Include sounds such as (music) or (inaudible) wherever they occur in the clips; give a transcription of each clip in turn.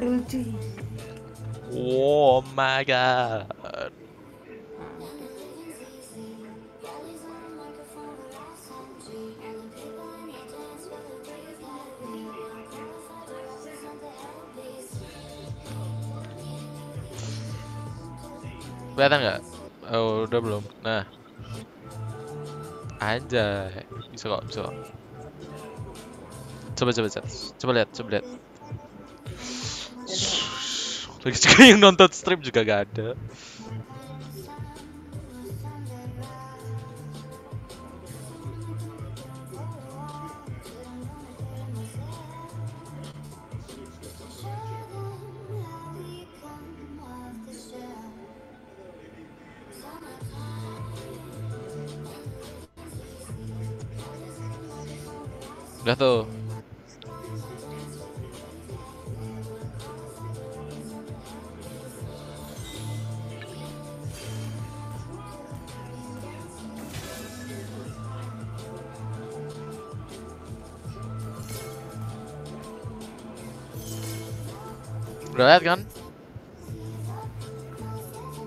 April cuy. Oh my god. Kelihatan nggak? Oh, udah belum. Nah. Anjay. Bisa kok, bisa kok. Coba coba coba. Coba lihat, coba lihat. Lagi (laughs) juga yang nonton stream juga gak ada. Udah tuh. Lihat kan?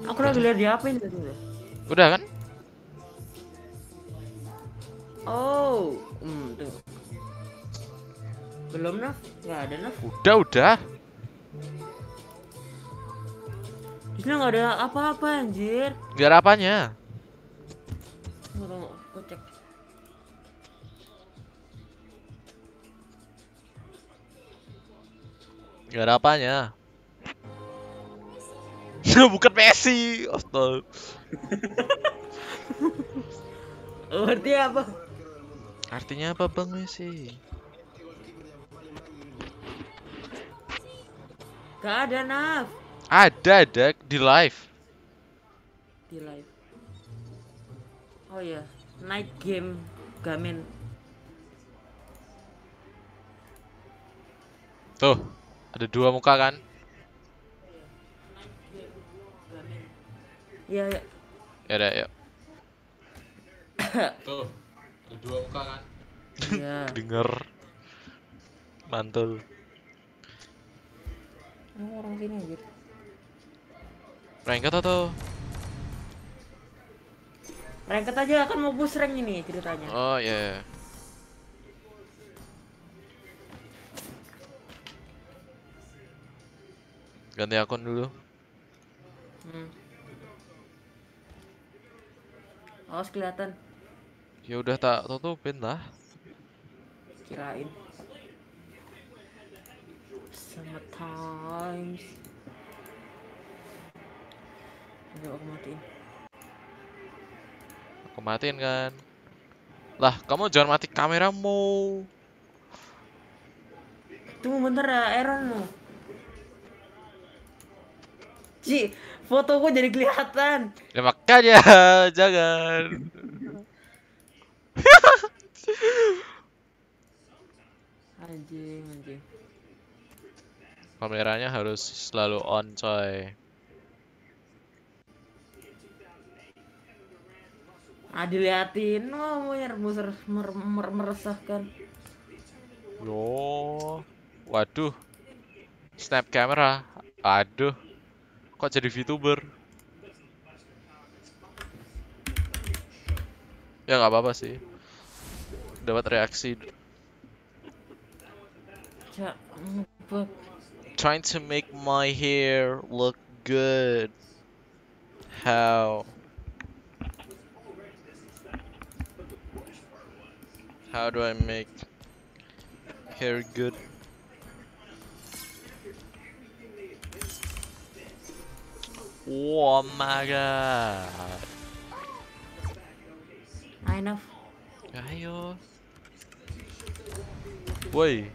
Aku lagi lihat di apa ini tadi? Udah kan? Oh, hmm, tuh. Belum Naf? Nggak ada Naf. Udah, udah. Di sini nggak ada apa-apa anjir. Gak ada apanya. Tunggu, tunggu, aku cek. Gak ada apanya. (laughs) Bukan Messi. Astaga. (laughs) Oh, berarti apa? Artinya apa Bang Messi? Gak ada Naf Ada, ada di live. di live. Oh iya, night game gamen. Tuh, ada dua muka kan? Iya, ya. Ya udah, yuk. Tuh, ada dua muka kan? Iya. (laughs) Dengar. Mantul. Oh, orang sini anjir. Rank atau? Ranked aja kan mau push rank ini ceritanya. Oh ya. Yeah. Ganti akun dulu. Hmm. Awas kelihatan. Ya udah tak tutupin lah. Kirain. Summer times. Coba aku matiin. Aku matiin kan. Lah, kamu jangan mati kameramu. Tunggu bentar ya, Aaron lo. Ci, fotoku jadi kelihatan. Ya makanya (laughs) jangan. (laughs) Anjing, anjing. Kameranya harus selalu on, coy. Ah diliatin, mau mer mer mer meresahkan. Yo. Waduh. Snap camera. Aduh. Kok jadi VTuber? Ya nggak apa-apa sih. Dapat reaksi. Trying to make my hair look good. How? How do I make hair good? Oh my god. Enough. Ayo. Woi,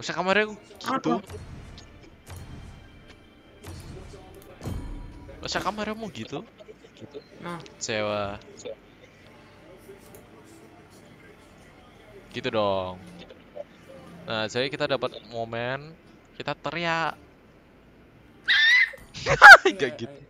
masa kamarnya gitu? Masa kamarmu gitu? Nah, Sewa. Gitu dong. Nah, jadi kita dapat momen kita teriak. (laughs) Kayak gitu.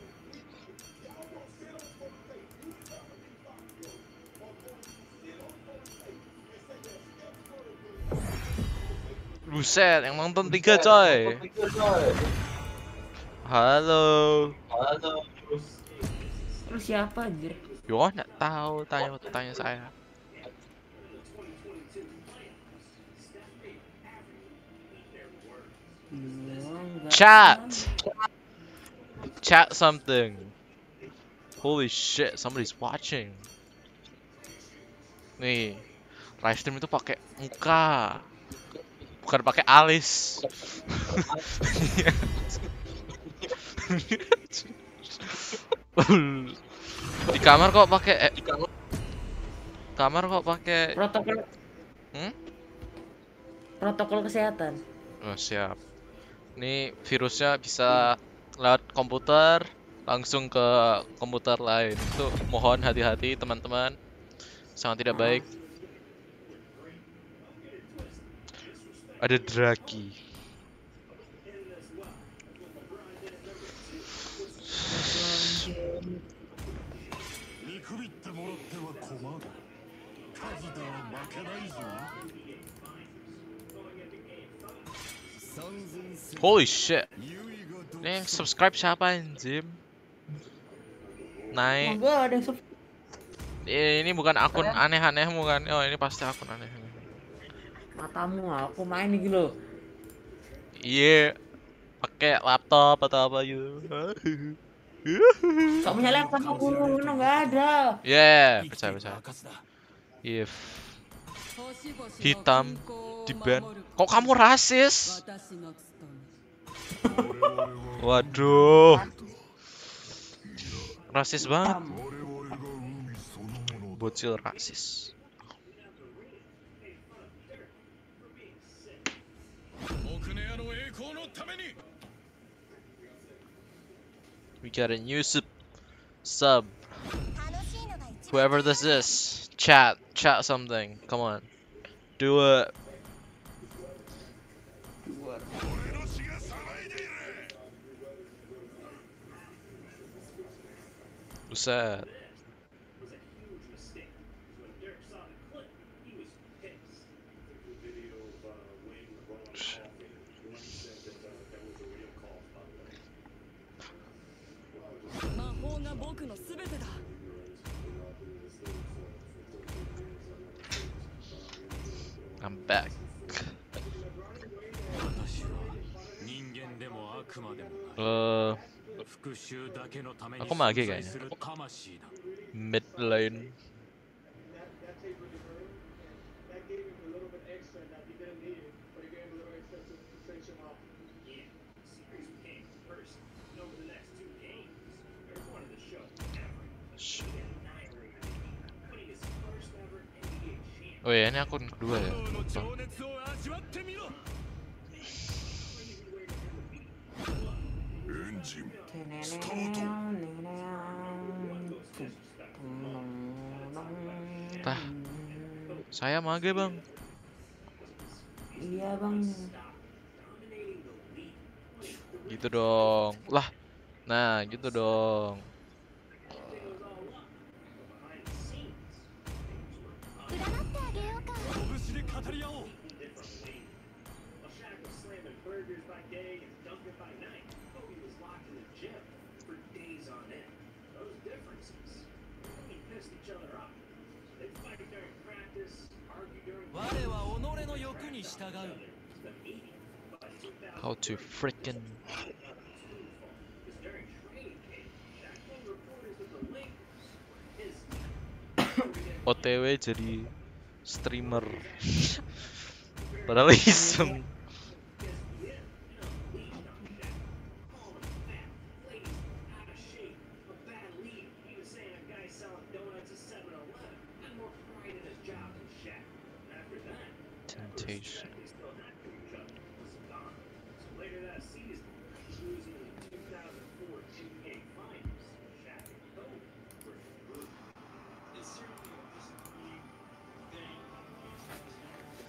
Buset, yang nonton tiga coy. Halo. Lu siapa anjir? Yo, nggak tahu tanya tanya saya. Chat. Chat something. Holy shit, somebody's watching. Nih, live stream itu pakai muka, bukan pakai alis. Di kamar kok pakai eh, kamar kok pakai Protokol hmm? protokol kesehatan. Oh, siap. Ini virusnya bisa lewat komputer langsung ke komputer lain. Itu mohon hati-hati teman-teman. Sangat tidak baik. Ada dragi. Holy shit. Yang subscribe siapa anjim? Naik. Eh, Ini bukan akun aneh-aneh bukan? Oh, ini pasti akun aneh. Matamu aku main nih lo. Iya. Pakai laptop atau apa gitu. Gak punya laptop aku nggak ada. Yeah, percaya percaya. If hitam di band. Kok kamu rasis? Waduh. Rasis banget. Bocil rasis. We got a new sub. Sub. Whoever this is, chat, chat something. Come on, do it. Buset. I'm back. Uh, Aku mage kayaknya. mid lane. Oh ya, ini akun kedua ya. Tah. Saya mage bang. Iya bang. Gitu dong. Lah. Nah, gitu dong. How to freaking OTW jadi streamer. (laughs) Padahal iseng.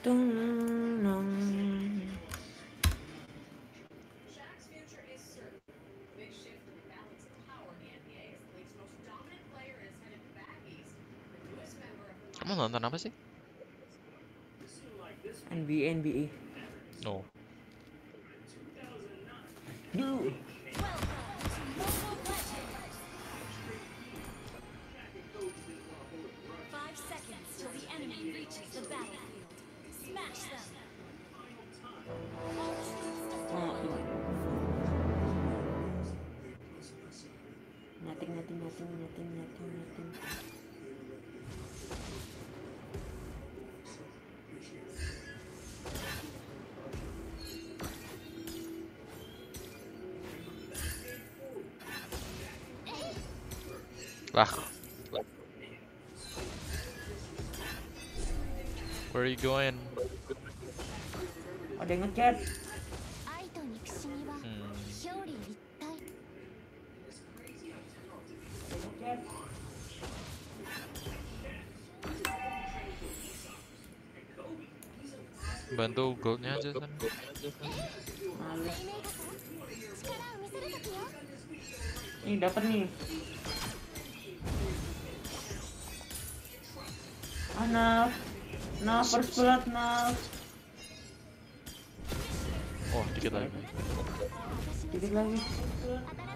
Tung nong. Kamu nonton apa sih? NBA NBA. Oh. Where are you going? Ada yang ngechat. Bantu goldnya aja sana. Ini dapat nih. Anak. На, парсплат на... О, передай. Передай.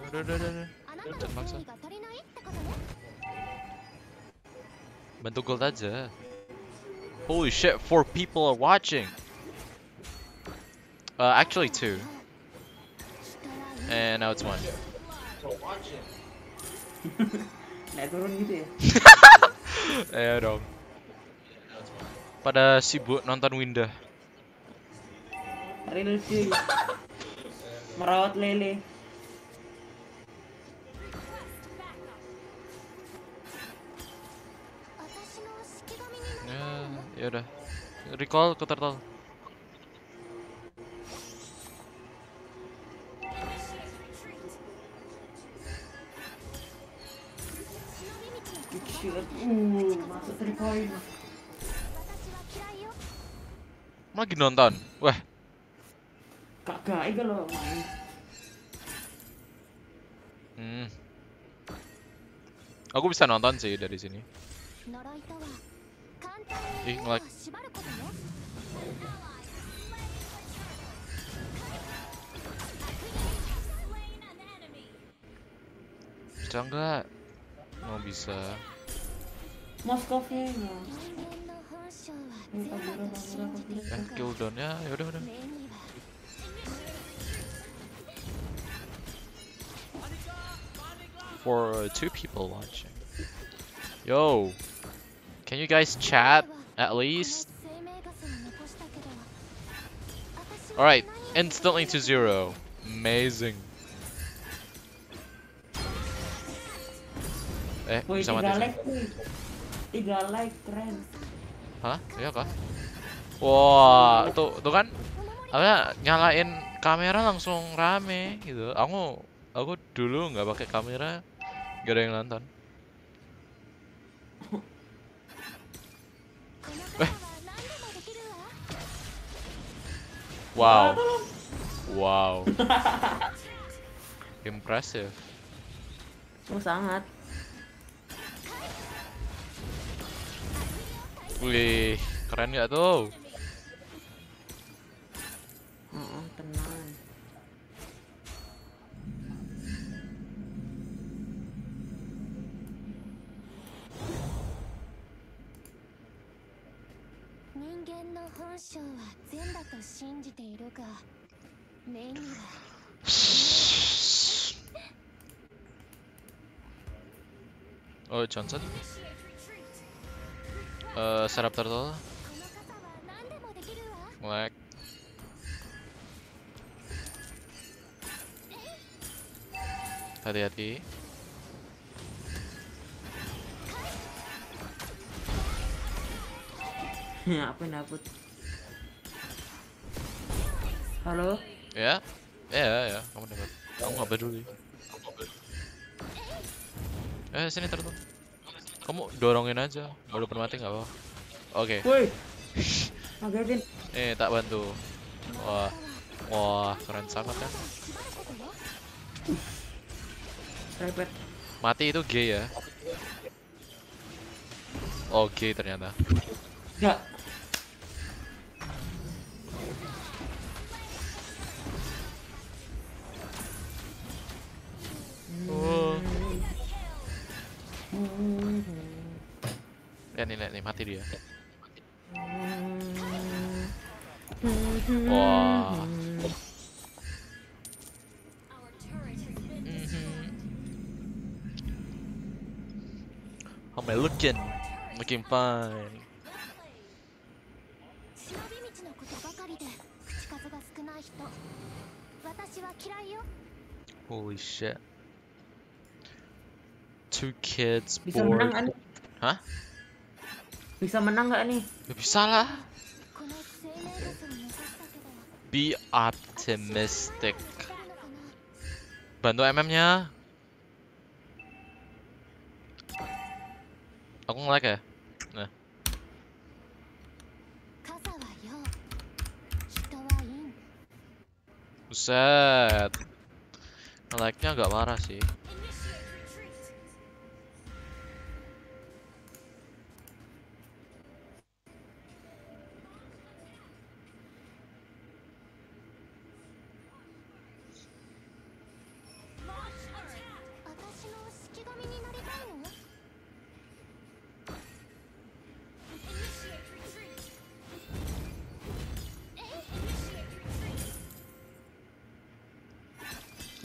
Jangan maksa. Bantu gold aja. Holy shit, four people are watching. Uh, actually two. And now it's one. (laughs) Eh dong. (laughs) pada sibuk nonton Winda. Real sih. Merawat lele. Ya, ya udah. Recall ke turtle. Uh, masuk 3 point. Lagi nonton? Wah. Kagak, ini loh main. Hmm. Aku bisa nonton sih dari sini. Ih, ngelag. Bisa nggak? Nggak bisa. Moskownya. Eh, kill downnya, yaudah udah. For uh, two people watching. Yo, can you guys chat at least? All right, instantly to zero. Amazing. Eh, Wih, bisa mati. Tiga like, tiga like, keren. Hah? Iya kah? Wah, wow, tuh tuh kan apa nyalain kamera langsung rame gitu. Aku aku dulu nggak pakai kamera, gak ada yang nonton. Eh. Wow. Wow. (laughs) Impressive. Oh, sangat. Wih, keren nggak tuh? Oh, tenang.「人間の本性は善だと信じているが目には Oh, Johnson. uh, setup turtle. Lag. Hati-hati. Ya, apa dapet? Halo? Ya. Ya, ya, ya. Kamu dapet Kamu nggak peduli. Eh, sini turtle. Kamu dorongin aja, walaupun mati nggak apa. Oke. Woi, (laughs) Ngagetin. Eh, tak bantu. Wah, wah, keren sangat kan. Repet. Mati itu gay ya. Oh, gay ternyata. Enggak. Oh. Lihat nih, nih, mati dia. Wah. How am I looking? Looking fine. Holy shit. two kids bisa bored. Menang, Hah? Bisa menang nggak nih? Ya, bisa lah. Be optimistic. Bantu MM-nya. Aku ngelag ya? Nah. like-nya nggak marah sih.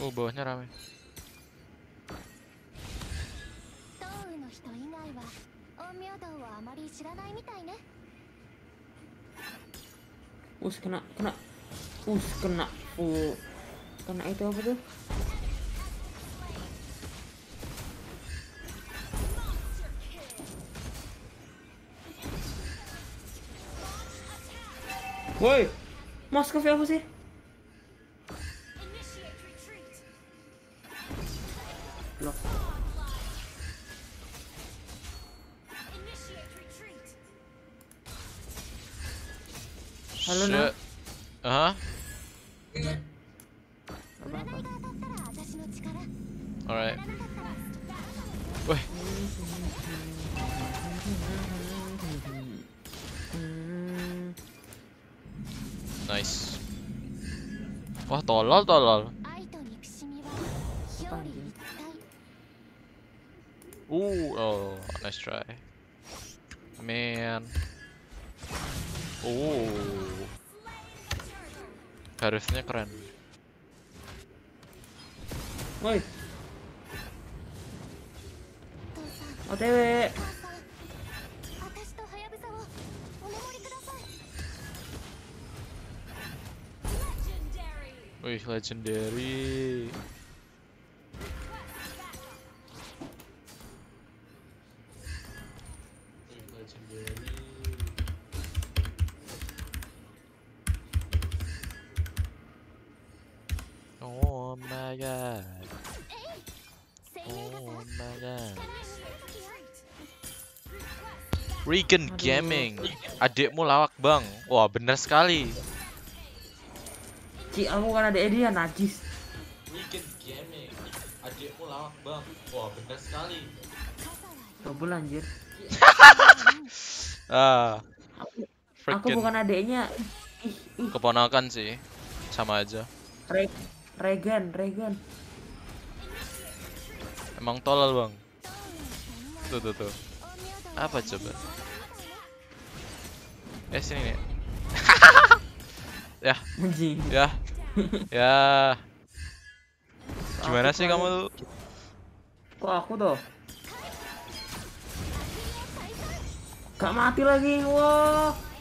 Oh, bawahnya rame. Us kena kena. Us kena. Uh, kena itu apa tuh? Woi, mas kafe apa sih? Wah, tolol tolol. legendary Oh, oh Regan Gaming. Adikmu lawak, Bang. Wah, bener sekali. Ci, aku kan ada dia najis. Regan Gaming. Adikmu lawak, Bang. Wah, bener sekali. Double anjir. (laughs) Ah. Aku Freaking bukan adeknya. Ih, ih, keponakan sih. Sama aja. Re Regan, Regan. Emang tolol, Bang. Tuh, tuh, tuh. Apa coba? Eh, sini nih. (laughs) ya, Anjing. ya. (laughs) ya. Gimana sih kamu tuh? Kok aku tuh? Gak mati lagi, wah. Wow.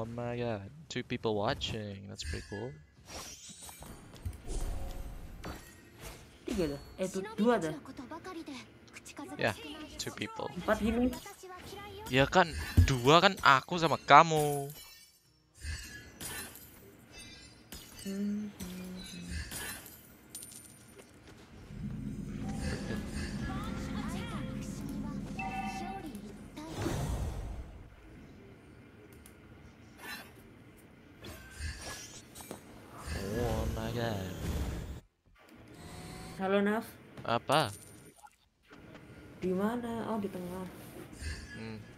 Oh my god, two people watching, that's pretty cool. Tiga dah, eh dua dah. Yeah, two people. Empat ini Ya kan, dua kan aku sama kamu. Oh my. Halo Naf. Apa? Di mana? Oh di tengah. Hmm.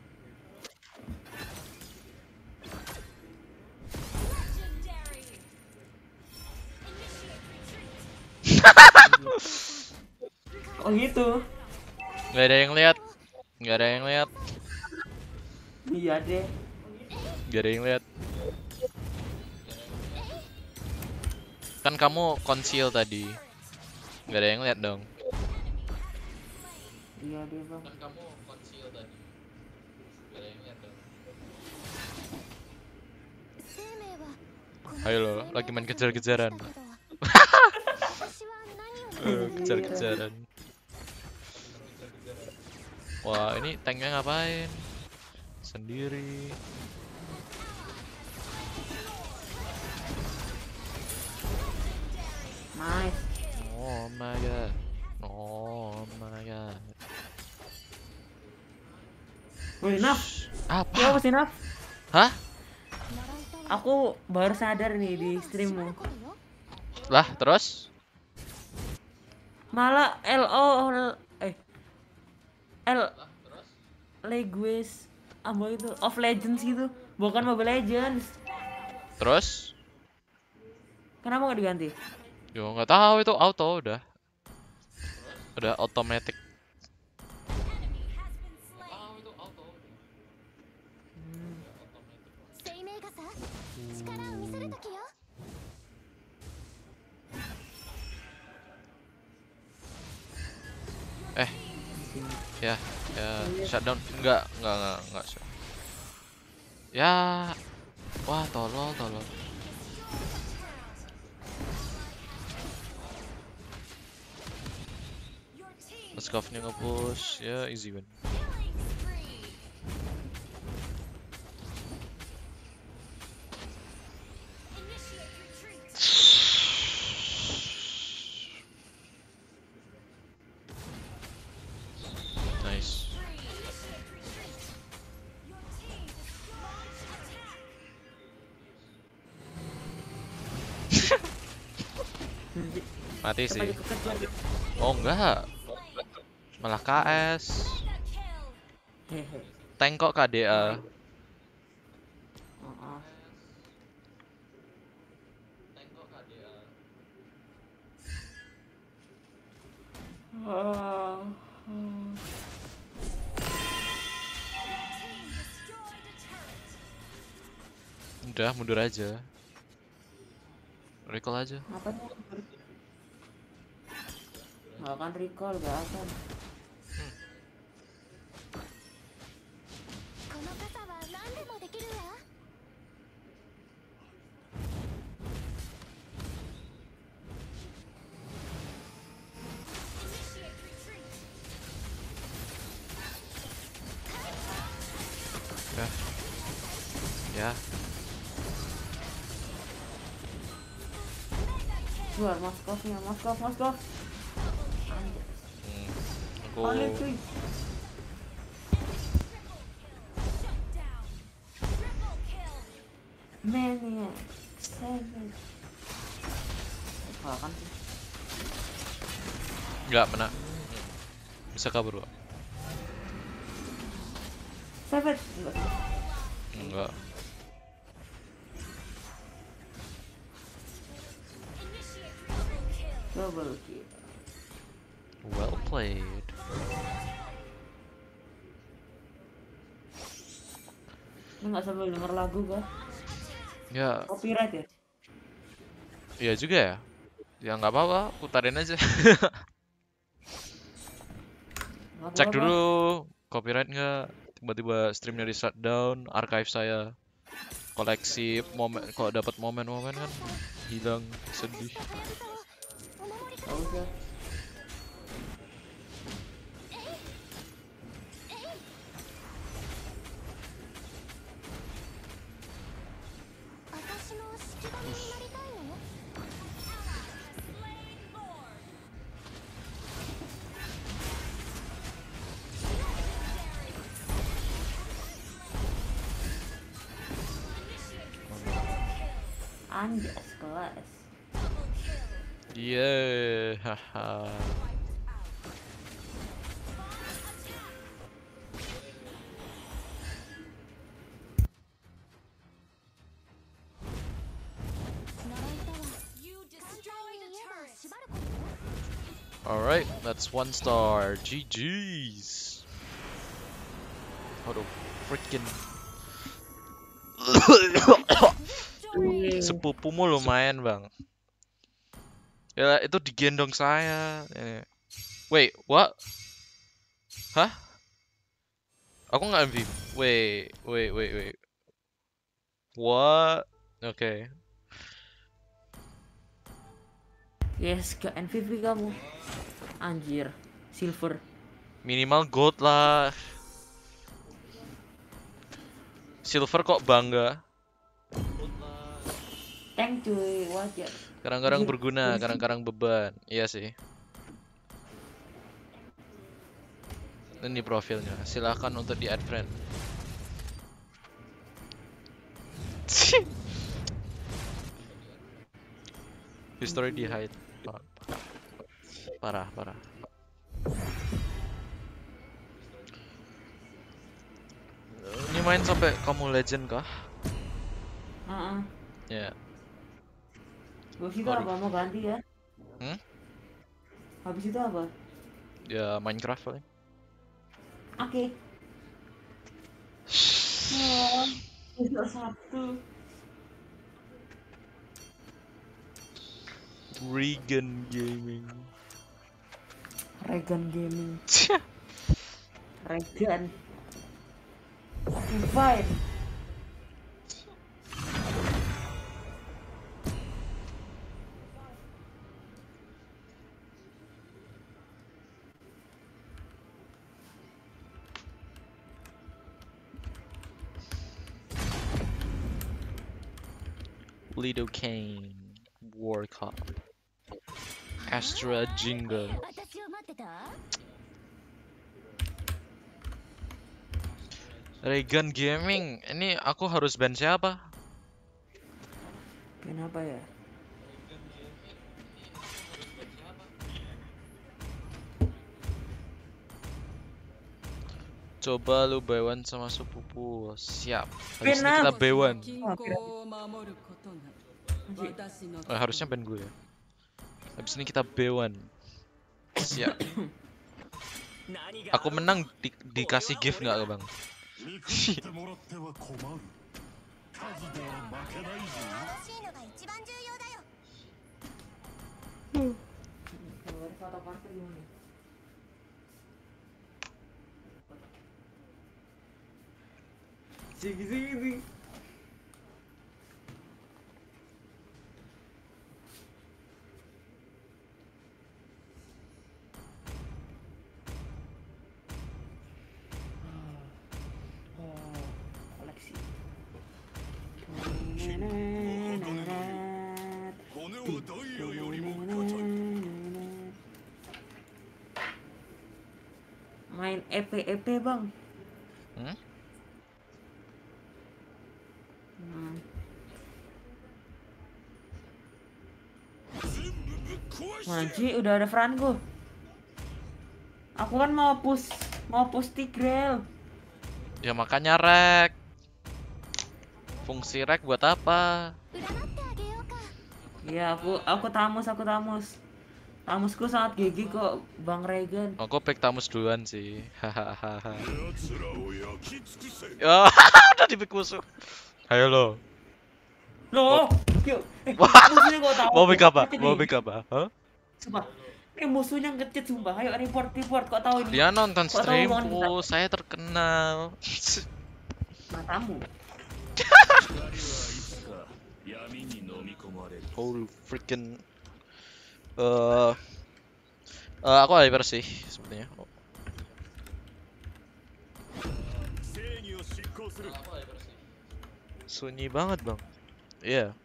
oh gitu. Gak ada yang lihat. Gak ada yang lihat. Iya deh. Gak ada yang lihat. Kan kamu conceal tadi. Gak ada yang lihat dong. Iya deh bang. Kan kamu conceal tadi. Ayo lo, lagi main kejar-kejaran. (laughs) kejar-kejaran wah ini tanknya ngapain sendiri nice oh my god oh my god oh, Wih, Naf. Apa? Kenapa sih, Naf? Hah? Aku baru sadar nih di streammu. Lah, terus? Malah LO eh L Legues apa itu of Legends gitu bukan Mobile Legends Terus? kenapa nggak diganti Yo nggak tahu itu auto udah. Udah automatic. Ya, ya shutdown enggak, enggak, enggak, enggak. Ya. Wah, tolol, tolol. Let's nya nge-push, ya easy win. Mati sih. Oh enggak. Malah KS. Tank kok KDA. Oh, oh. Udah mundur aja. Recall aja. apa tuh gak akan recall gak akan ya. ya. keluar mas kofnya mas mas Aku Paling cuy Mania Seven Gak akan sih nggak mana. Bisa kabur kok. Lagu? Ya, Copyright ya? iya juga ya. Ya nggak apa-apa, putarin aja. Nggak Cek dulu copyright nggak. Tiba-tiba streamnya di shutdown, archive saya koleksi momen, kalau dapat momen-momen kan hilang sedih. お守 that's one star. GG's. Aduh, freaking sepupumu lumayan bang. Ya itu digendong saya. Wait, what? Hah? Aku nggak MVP. Wait, wait, wait, wait. What? Oke. Yes, ke MVP kamu. Anjir, silver. Minimal gold lah. Silver kok bangga. Tank cuy, wajar. Kadang-kadang Anjir, berguna, kadang-kadang beban. Iya sih. Ini profilnya. Silahkan untuk di add friend. (laughs) History di hide. Pa- Parah, parah. Ini main sampai kamu legend kah? Heeh. Ya. Habis itu Sorry. apa? Mau ganti ya? Hmm? Habis itu apa? Ya Minecraft paling. Oke. Oh, besok Sabtu. Regan Gaming. Regan Gaming. (laughs) Regan. Divine. Lido Kane. War Cup. Astra Jingle. Regan Gaming, ini aku harus ban siapa? Ban apa ya? Coba lu bewan sama sepupu. Siap. Harusnya kita bewan. Oh, eh, harusnya ban gue ya. Habis ini kita bewan. Siap. (coughs) Aku menang di dikasih gift nggak ke bang? 見返ってもらっては困る。数では負けないしいのが一番重要だよ sigi EP-EP bang. Hmm? Nah. Maji udah ada Franco aku kan mau push mau push Tigrel. Ya makanya rek. Fungsi rek buat apa? Iya, aku aku tamus, aku tamus. Tamusku sangat gigi kok, Bang Regen. Oh, kok pick tamus duluan sih. Hahaha. (laughs) oh, (laughs) udah dipikusuk. Ayo lo. Lo. Oh. Eh, Wah. Mau pick apa? Mau pick apa? Hah? Coba. Eh musuhnya ngecet sumpah. Ayo report report kok tahu ini. Dia nonton stream. streamku, saya terkenal. Matamu. (laughs) Whole freaking Uh, uh, aku Oliver sih sepertinya. Oh. Sunyi banget bang. Iya.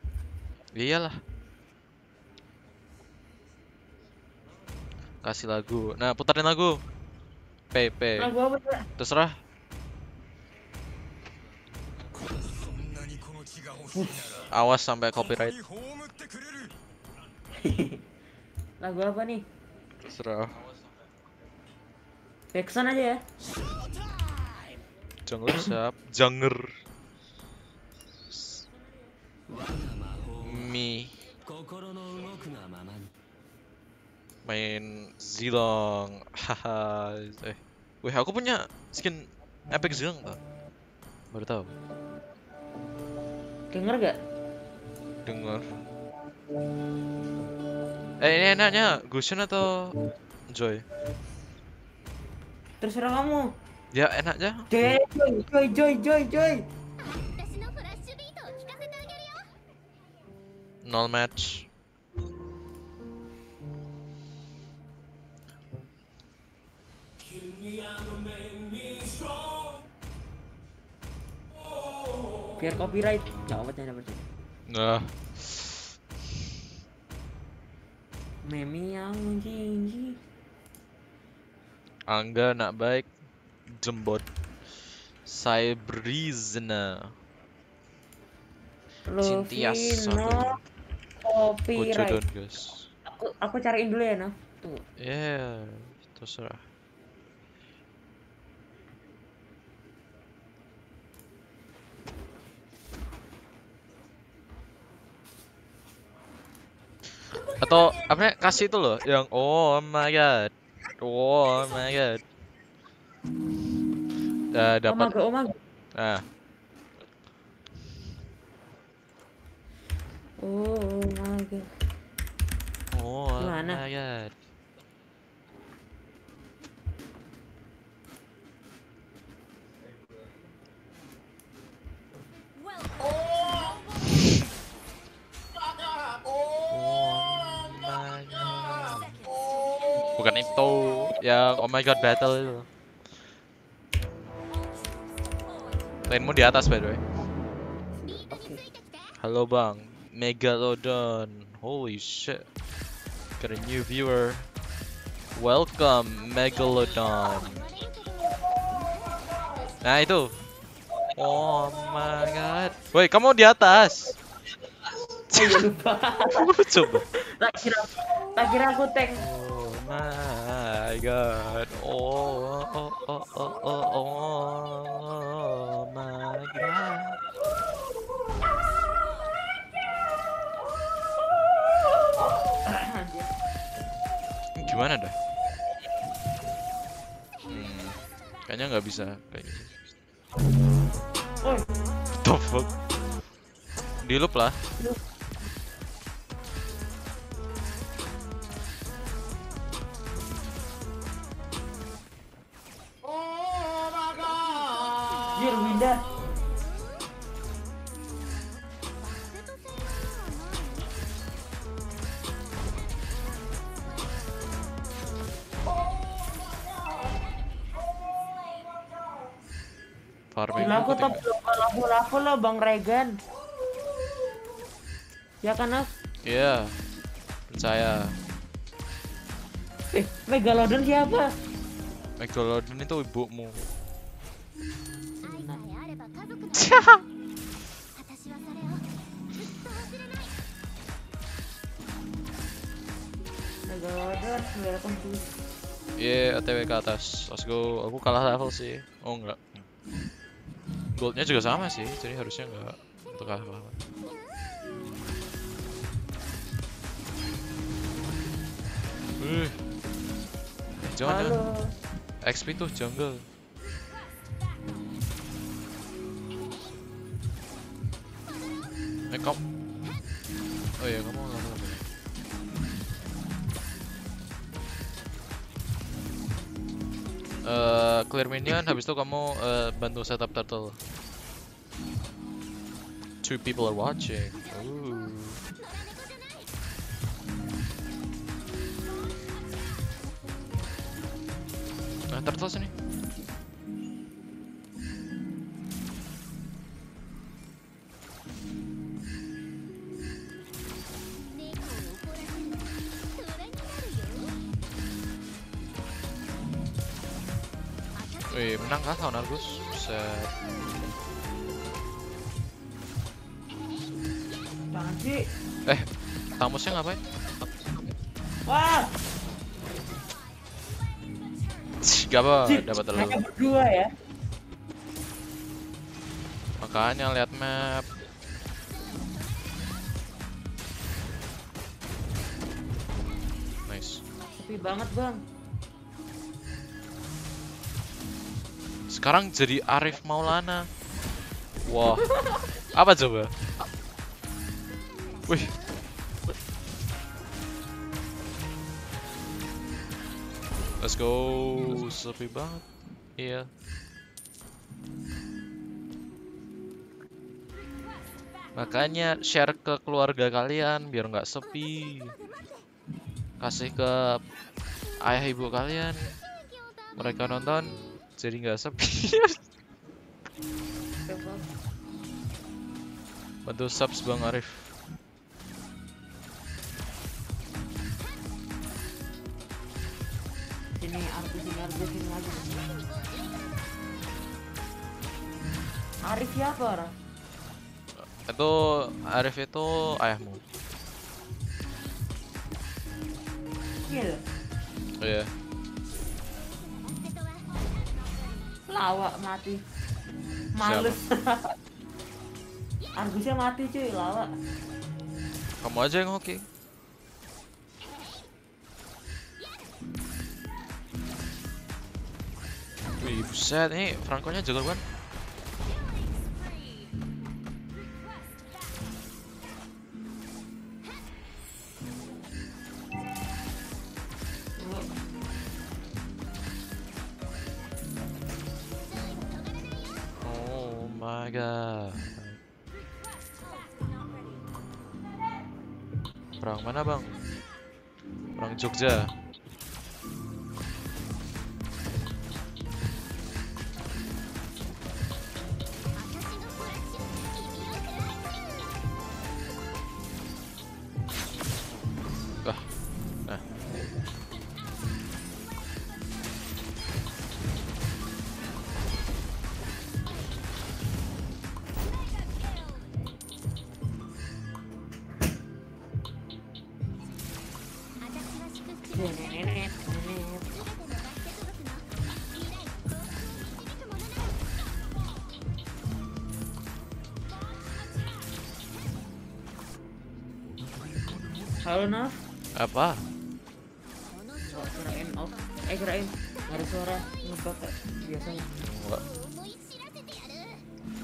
Yeah. Iyalah. Kasih lagu. Nah putarin lagu. PP. Terserah. Awas sampai copyright. Lagu apa nih? Terserah. Backsound aja ya. Jungle siap. Janger. Mi. Main Zilong. Haha. eh. Wih, aku punya skin Epic Zilong tuh. Baru tahu. Dengar gak? Dengar. Eh ini enaknya Gusion atau Joy? Terserah kamu. Ya enaknya. Joy, Joy, Joy, Joy, Joy. Nol match. Biar copyright, jawabnya dapat. Nah. Memi yang tinggi. Angga nak baik jembot Cybrizna Cynthia copyright. Aku aku cariin dulu ya, Naf. Tuh. Yeah, terserah Atau apa ya, kasih itu loh yang oh my god. Oh my god. Eh, dapat Omaga, omaga. nah Oh, omaga. oh Gimana? my god. bukan itu yang oh my god battle itu. Lainmu di atas by the way. Halo bang. Megalodon. Holy shit. Got a new viewer. Welcome megalodon. Nah itu. Oh my god. Woi kamu di atas. Oh, iya, coba (laughs) coba. Tak kira tak kira aku tank. Oh my god. Oh oh oh oh oh, oh my god. Gimana dah? Hmm, kayaknya nggak bisa kayak gitu. Oh, The fuck? Di loop lah. Jir Winda. Farming aku top level level lah Bang Regan. Ya kan, Naf? Iya. Percaya. Eh, Megalodon siapa? Megalodon itu ibumu. (laughs) ちゃ Iya, ke atas. Let's. Aku kalah level sih. Oh enggak. Goldnya juga sama sih, jadi harusnya enggak untuk kalah lawan. Uh. Jangan-jangan XP tuh jungle. Kamu... Oh iya, kamu nggak apa Eh, clear minion, habis itu kamu eh, bantu setup turtle. Two people are watching. Ooh. Nah, turtle sini. Menang kah lawan Argus? Set. Eh, tamusnya ngapain? Wah, Gak apa, dapat telu. mereka berdua ya. Makanya lihat map. Nice. Sepi banget bang. Sekarang jadi Arif Maulana. Wah. Apa coba? Wih. Let's go. Sepi banget. Iya. Makanya share ke keluarga kalian biar nggak sepi. Kasih ke ayah ibu kalian. Mereka nonton jadi nggak sepi. (laughs) Bantu subs Bang Arif. Sini artis sini artis sini lagi. Arif siapa orang? Itu Arif itu ayahmu. Gil. Iya. Lawak mati. Males. (laughs) Argusnya mati cuy, lawak. Kamu aja yang hoki. Wih, buset ini Franco-nya jago kan? God. Perang mana bang? Perang Jogja. Apa? oh, kirain off, eh kirain ada suara kayak biasanya. Enggak.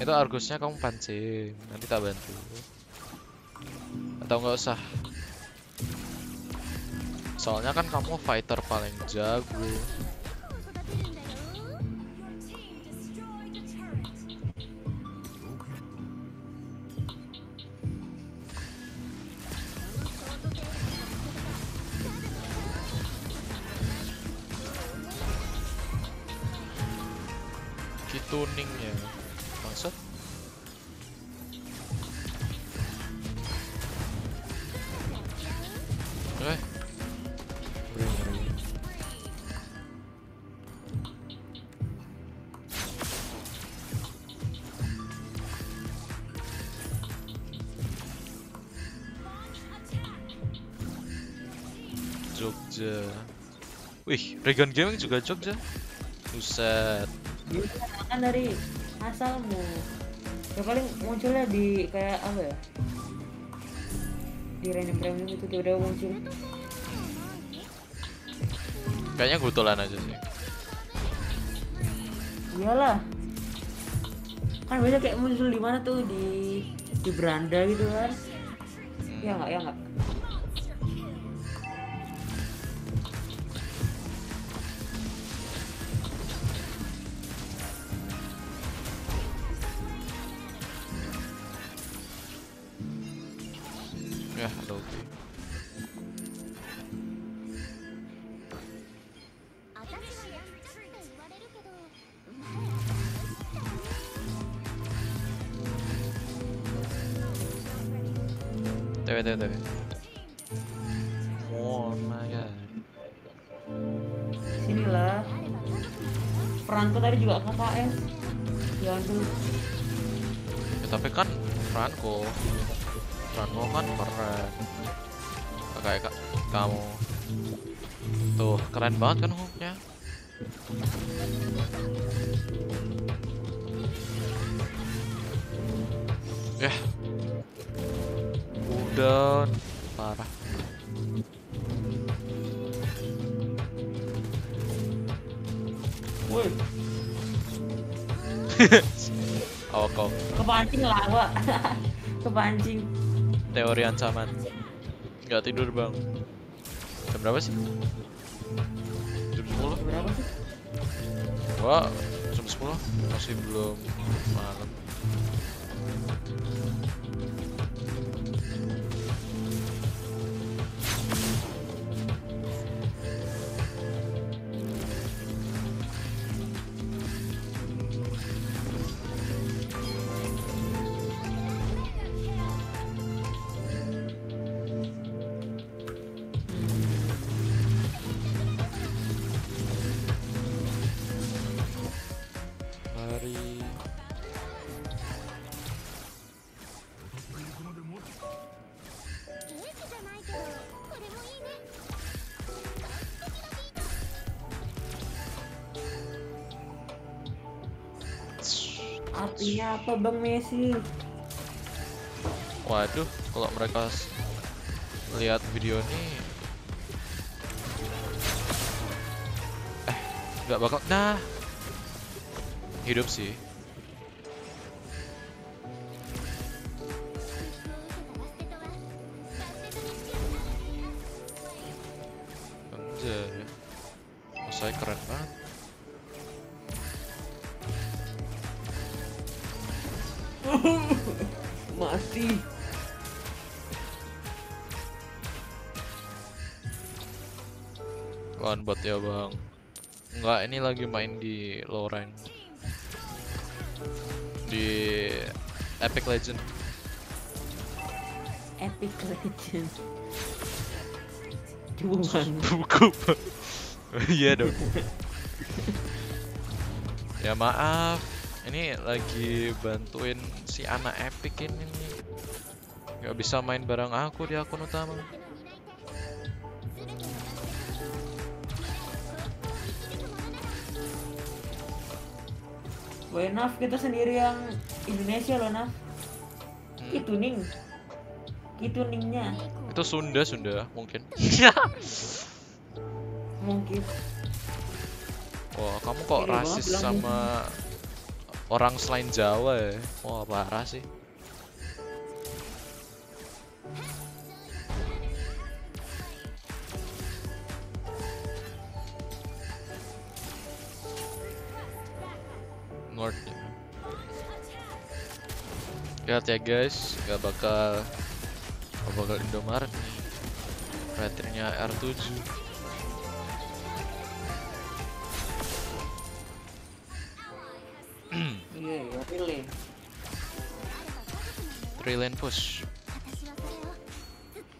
Itu Argusnya kamu pancing, nanti tak bantu. Atau nggak usah. Soalnya kan kamu fighter paling jago. Regan Gaming juga Jogja Buset Dia kan dari asalmu. Ya paling munculnya di kayak apa ya? Di random random itu tiba-tiba muncul. Kayaknya kebetulan aja sih Iyalah. Kan biasanya kayak muncul di mana tuh di di beranda gitu kan. Hmm. Ya nggak ya nggak. KKS. Jangan dulu. ya, tapi kan Franco. Franco kan keren. Kayak ka- kamu. Tuh keren banget kan hooknya. Ya. Udah parah. Woi, (laughs) oh kok kepancing lah gua. (laughs) kepancing. teori ancaman nggak tidur bang jam berapa sih jam 10 Berapa sih? gua jam 10 masih belum malam apa Bang Messi? Waduh, kalau mereka lihat video ini eh nggak bakal nah hidup sih lagi main di low rank Di Epic Legend. Epic Legend. (laughs) Cuman. Buku. Iya dong. Ya maaf. Ini lagi bantuin si anak Epic ini nih. Gak bisa main bareng aku di akun utama Naf, kita sendiri yang Indonesia loh Naf. Hmm, Itu Ning. Itu Ningnya. Itu Sunda, Sunda mungkin (laughs) Mungkin. Wah, kamu kok rasis sama orang selain Jawa ya? Wah, parah sih. hati-hati ya guys gak bakal gak bakal indomar nih R7 3 lane push.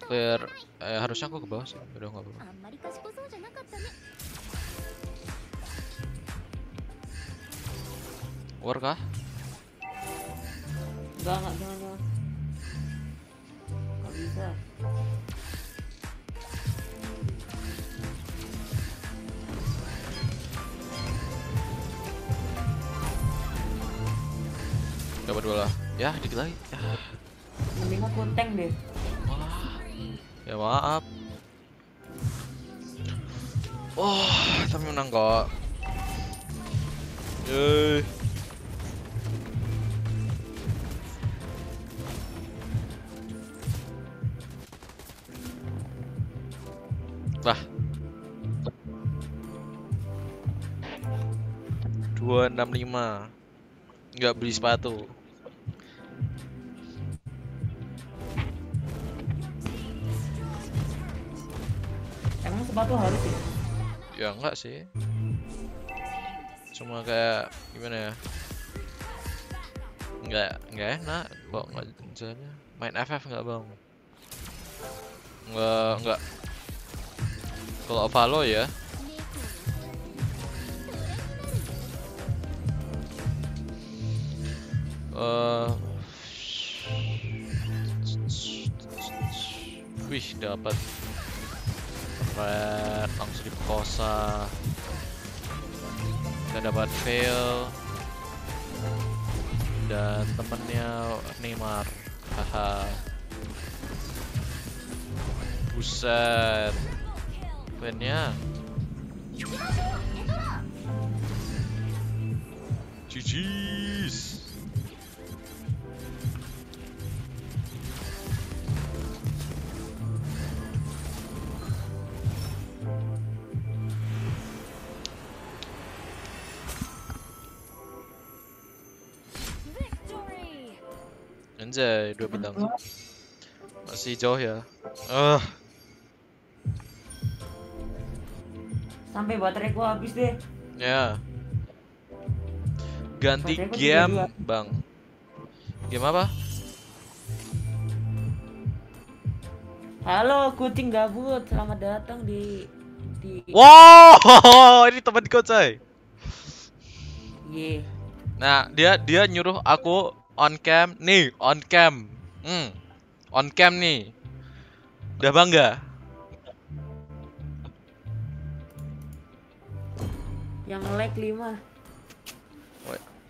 Clear, eh, harusnya aku ke bawah sih, udah gak apa-apa. War kah? Enggak, enggak, jangan, jangan. Nggak bisa. Coba dulu lah. Ya, dikit lagi. Ya. Mending aku tank deh. Wah. Ya maaf. Wah, tapi menang kok. Yeay. 265 nggak beli sepatu. Emang sepatu harus ya? ya enggak sih. Cuma kayak gimana ya? Nggak nggak enak kok nggak jalannya. Main FF nggak bang? Nggak nggak. Kalau Valo ya eh Wih, dapat red langsung diperkosa. Dan dapat fail. Dan temennya Neymar. Haha. Buset. Fan-nya. GG's. Anjay, dua bintang. Masih jauh ya. Ah, Sampai baterai gua habis deh. ya. Ganti Baterai game, 32. Bang. Game apa? Halo kucing gabut, selamat datang di di Wow, (laughs) ini temanku coy. Ye. Nah, dia dia nyuruh aku on cam, nih on cam, hmm, on cam nih. Udah bangga? Yang like 5.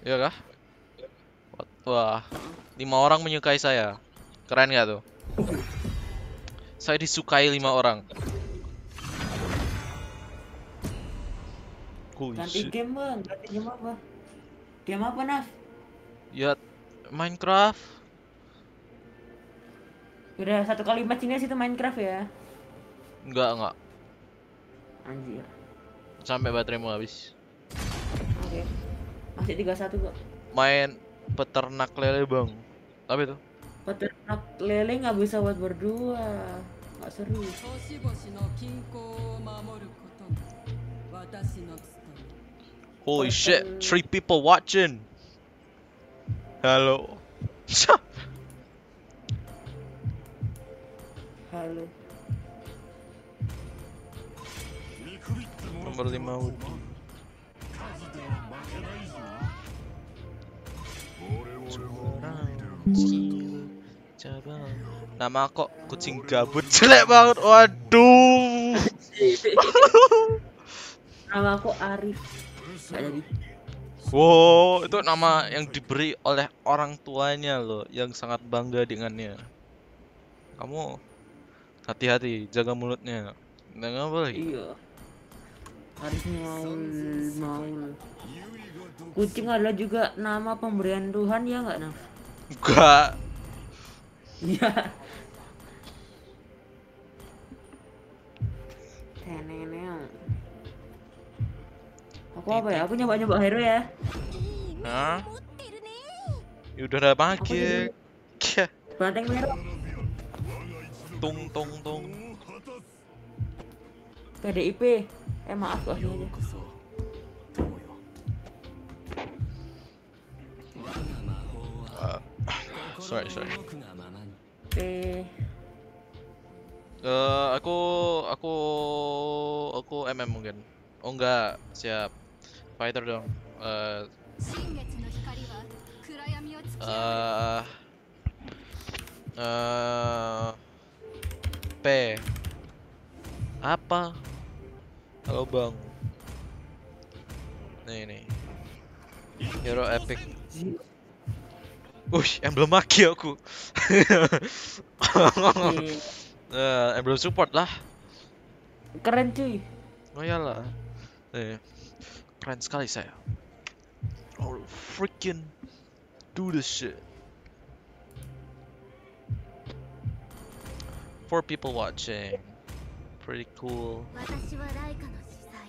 Iya kah? Wah, lima orang menyukai saya. Keren gak tuh? Saya disukai lima orang. Holy Ganti shit. game bang, ganti game apa? Game apa Naf? Ya, Minecraft. Udah satu kali emas ini sih situ Minecraft ya? Enggak, enggak. Anjir. Sampai baterai mu habis. Oke. Okay. Masih 31 kok. Main peternak lele, Bang. Tapi itu. Peternak lele nggak bisa buat berdua. Gak seru. Holy shit, three people watching. Halo. Halo. Nomor 5 Woody. Nama kok kucing gabut jelek banget. Waduh. (laughs) Nama aku Arif. Gak jadi. Wow, itu nama yang diberi oleh orang tuanya loh, yang sangat bangga dengannya. Kamu hati-hati, jaga mulutnya. Dan apa lagi? Iya. Arif Maul Maul. Kucing adalah juga nama pemberian Tuhan ya nggak Naf? Enggak. Iya. (laughs) Tenenel. Aku apa ya? Aku nyoba-nyoba hero ya. Nah. Ya udah ada magik. Banteng merah. Tung tung tung. PDIP. Eh maaf loh ah, ini sorry, sorry. Eh. Uh, aku aku aku MM mungkin. Oh enggak, siap. Fighter dong. Eh 新月の光は暗闇を突き破 eh eh P. Apa? Halo, Bang. Nih nih. Hero epic. Wih, emblem maki aku. eh, Eh, (laughs) emblem support lah. keren cuy. Oh iyalah. Nih. Keren sekali saya. Oh, freaking do this shit. Four people watching. Pretty cool. 私はライカの司祭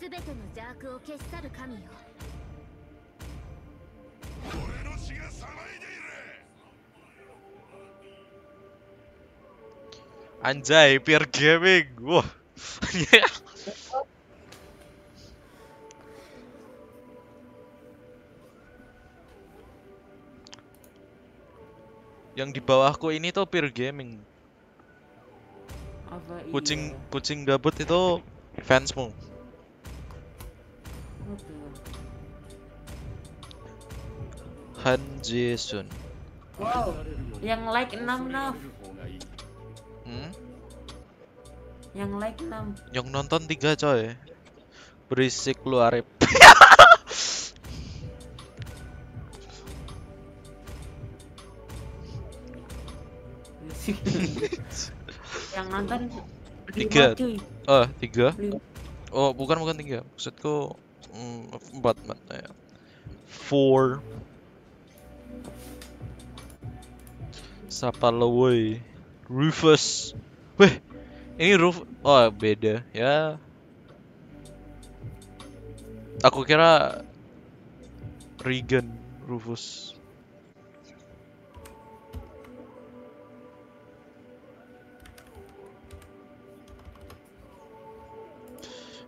すべての邪悪を消し去る神よ俺の血が騒いでいる Anjay, peer gaming. Wah. (laughs) Yang di bawahku ini tuh peer gaming. Apa Kucing iya? kucing gabut itu fansmu. Han Jaesun. Wow, yang like 6 Naf. Hmm? Yang like 6. Yang nonton tiga coy. Berisik lu Arif. (laughs) (laughs) yang nonton Tiga. cuy. Oh, tiga. Oh, bukan bukan tiga. Maksudku mm, empat empat ya. Four. Siapa lo woi? Rufus. Weh, ini Ruf. Oh, beda ya. Aku kira Regan Rufus.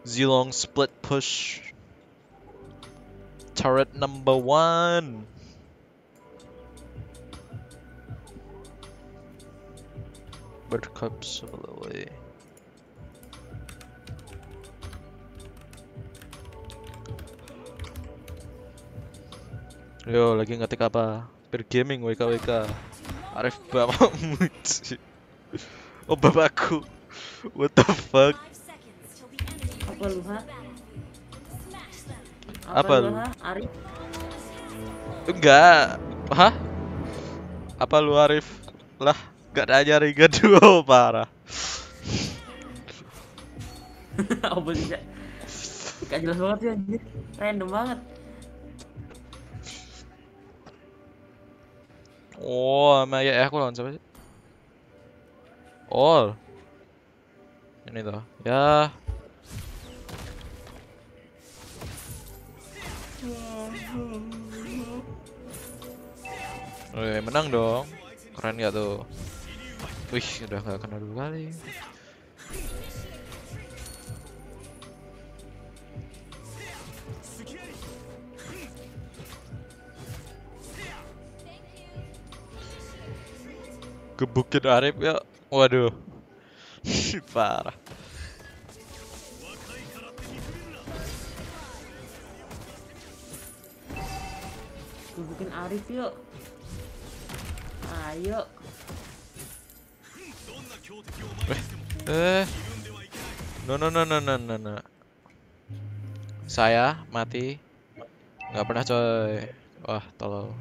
Zilong split push. Turret number one. Buttercup way. Yo, lagi ngetik apa? Per gaming WK WK. Arif bapakmu. (laughs) oh bapakku. What the fuck? Apa lu ha? Apa lu? Arif. Enggak. Hah? Apa lu Arif? Lah, gak nanya Riga duo parah. (laughs) Apa sih? Gak jelas banget ya anjir. Random banget. Oh, sama ya aku lawan siapa sih? Oh. Ini tuh. Ya. Wih, menang dong. Keren gak tuh? Wih, udah gak kena dua kali. Ke Bukit Arif ya. Waduh. (laughs) Parah. Gebukin Arif yuk. Ayo. Eh. No no no no no no no. Saya mati. Nggak pernah coy. Wah, tolong.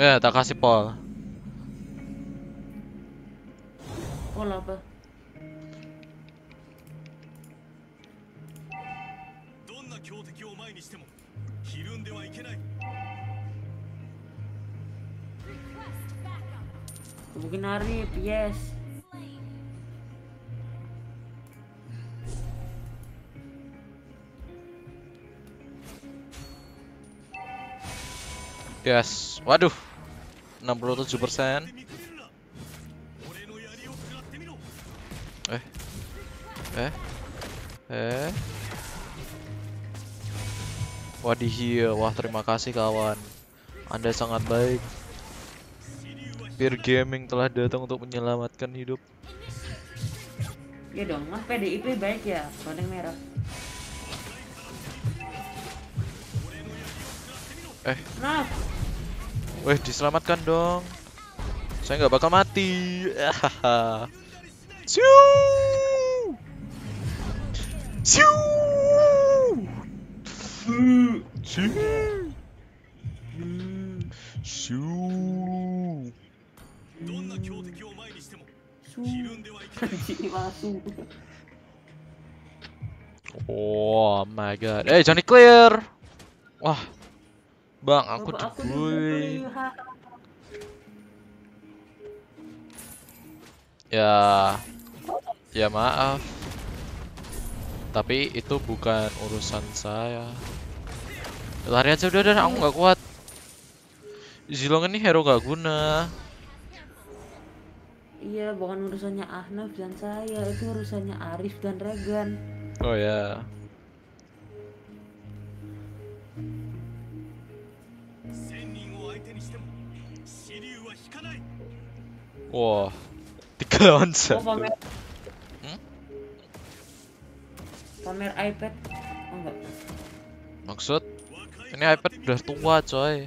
Eh, tak kasih pol. Pol apa? Mungkin Arif, yes. Yes. Waduh. 67%. Eh. Eh. Eh. Wadih, iya. wah terima kasih kawan. Anda sangat baik. Peer Gaming telah datang untuk menyelamatkan hidup. Ya dong, mas PDIP baik ya, kodeng merah. Eh, Nah, weh diselamatkan dong. Saya nggak bakal mati. Siu. Siu. Siu. Siu. (laughs) Oh my god. Eh, hey, Johnny clear. Wah. Bang, aku dibully. Ya. Ya maaf. Tapi itu bukan urusan saya. Lari aja udah udah aku nggak kuat. Zilong ini hero nggak guna iya bukan urusannya Ahnaf dan saya itu urusannya Arif dan Regan oh ya Wah, tiga lawan. Oh, pamer. Hmm? pamer iPad? Oh, enggak. Maksud? Ini iPad udah tua, coy.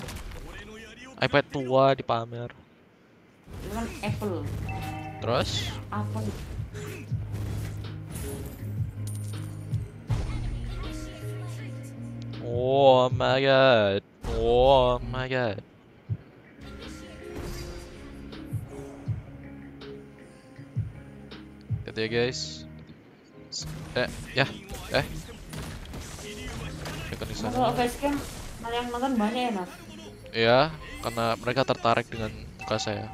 iPad tua dipamer. Itu kan apple. Terus? Apple. Oh my god. Oh my god. Lihat ya guys. Eh, ya, eh. Kita di Kalau sana. facecam yang nonton banyak ya, Nas? Ya, karena mereka tertarik dengan muka saya.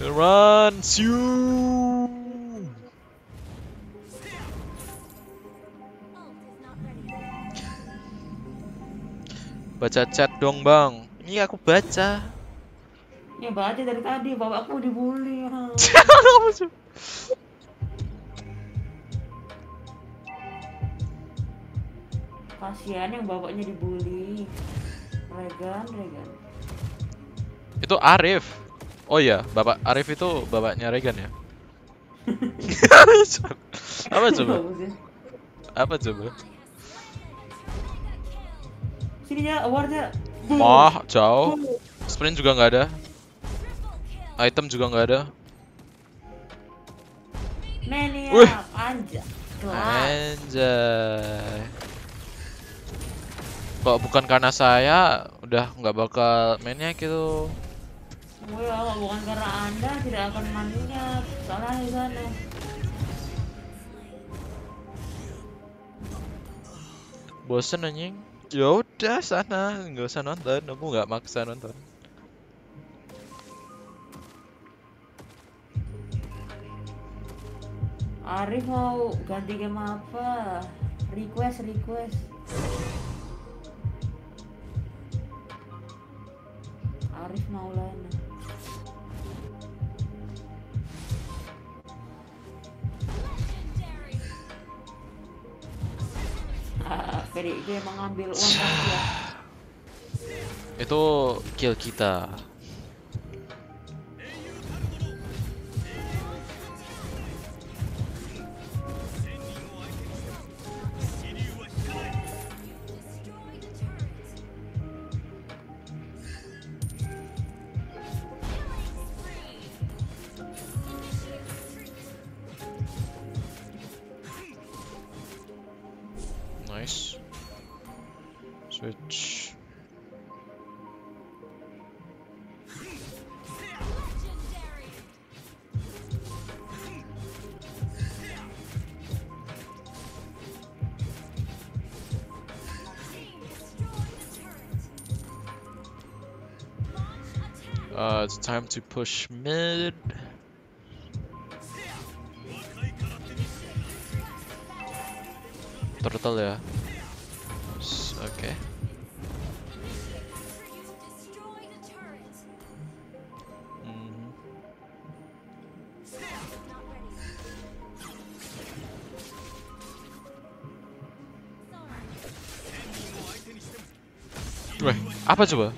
Run, siu. Baca chat dong bang. Ini aku baca. Ya baca dari tadi, bapakku dibully. ha. Kasihan yang bapaknya dibully. Regan, Regan. Itu Arif. Oh iya, bapak Arif itu bapaknya Regan ya. (laughs) Apa coba? Apa coba? Sini ya, awardnya. Mah, (laughs) jauh. Sprint juga nggak ada. Item juga nggak ada. Mania, Wih. anjay. Anjay. Kok bukan karena saya, udah nggak bakal mainnya gitu. Ya, kalau bukan karena anda tidak akan mandinya. Salah di sana. Bosen anjing. Ya udah sana, nggak usah nonton. Aku nggak maksa nonton. Arif mau ganti game apa? Request, request. Arif Maulana. (laughs) PDIP mengambil uang rakyat. Itu kill kita. Time to push mid. Turtle ya. Mhm. Weh, apa coba?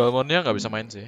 Balmonnya nggak bisa main sih.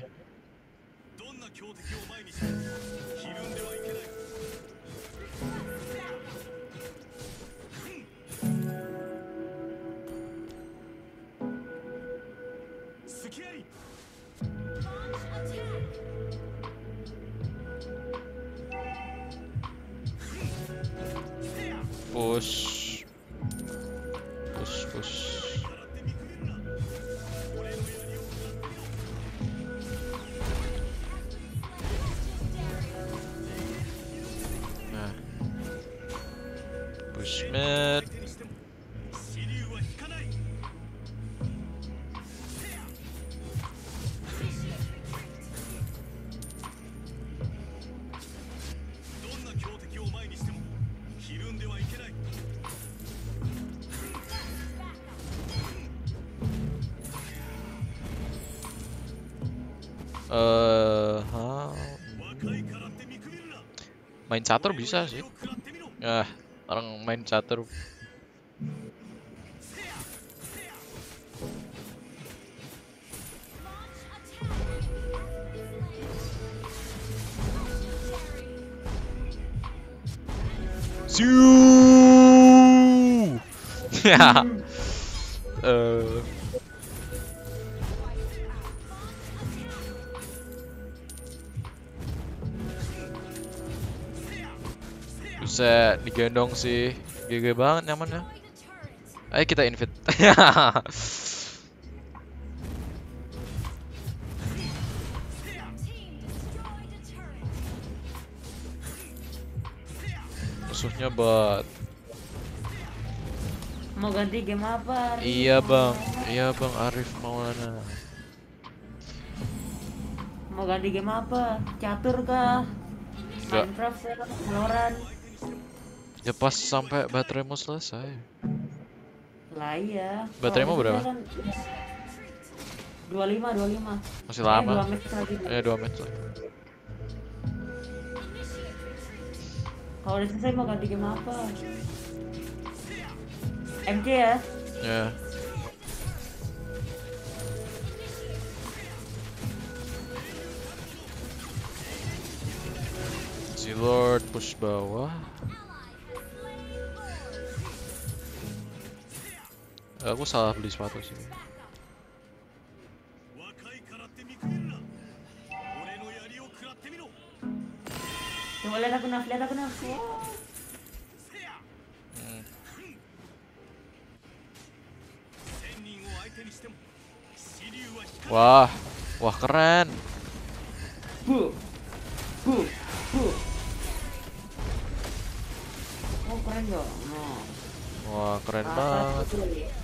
catur bisa sih. Ya, orang main catur digendong sih. GG banget nyamannya. Ayo kita invite. (laughs) Musuhnya bot. Mau ganti game apa? Arif? Iya bang, iya bang Arif Maulana. Mau ganti game apa? Catur kah? Enggak. Minecraft ya? Valorant? Ya pas sampai bateraimu selesai. Lah iya. Bateraimu berapa? kan 25, 25. Masih Eh, lama. dua match lagi. Eh dua menit lagi. Kalau udah selesai mau ganti game apa? MC ya? Ya. Si Lord push bawah. aku salah beli sepatu sih ya, Wah, wah keren. Bu, bu, bu. Oh keren dong. Nah. Wah keren banget.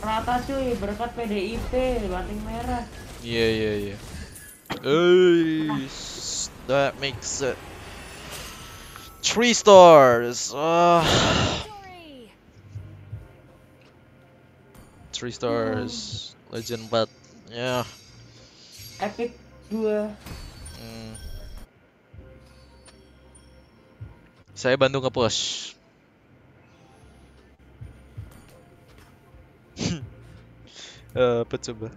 Rata cuy, berkat PDIP, banting merah. Iya iya iya. That makes it three stars. Ah, three stars. Legend 4 Ya. Epic 2. Hmm. Saya bantu nge-push. (laughs) Eh, apa coba?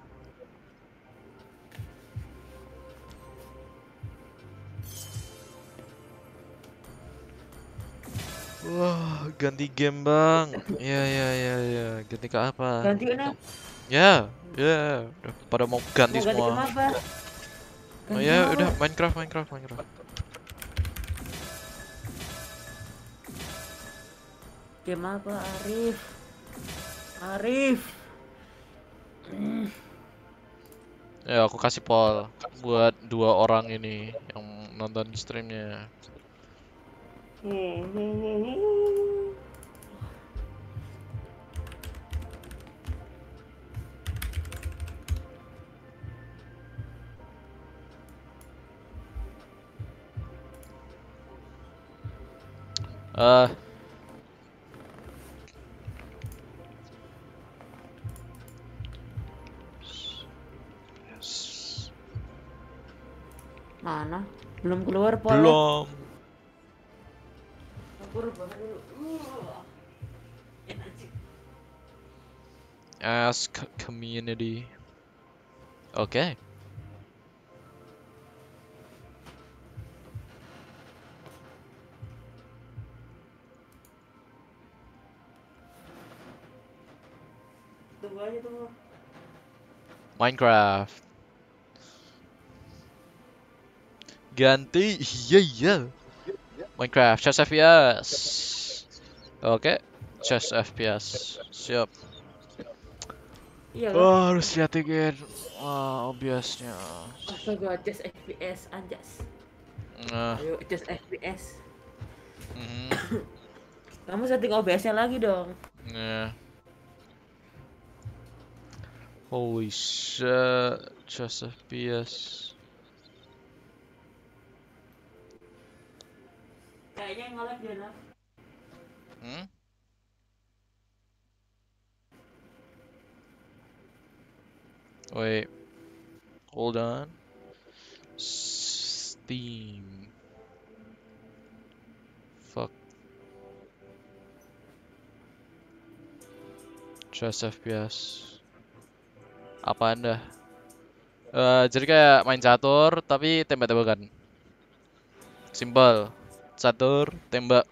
Wah, ganti game bang. Ya ya ya ya. Ganti ke apa? Ganti naf. Ya, ya. Udah pada mau ganti Mau ganti game semua. Oh Ganti ya game udah? Minecraft Minecraft Minecraft. Game apa Arif? Arif. Ya aku kasih poll buat dua orang ini yang nonton streamnya. Eh Mana? Belum keluar pola. Belum. Ask community. Oke. Tunggu aja tunggu. Minecraft. Ganti, iya iya. Minecraft, chess FPS. Oke, chess FPS. Siap. Iya? Oh, harus lihat again. Wah, obviousnya. Astaga, just FPS anjas. Nah, Ayo, just FPS. mhm. Kamu setting OBS-nya lagi dong. Nah. Holy shit, chess FPS. Kayaknya nge-lag dia. Hmm? Wait. Hold on. Steam. Fuck. Chess FPS. Apa anda? Eh, jadi kayak main catur tapi tembak-tembakan. Simple. Catur, tembak.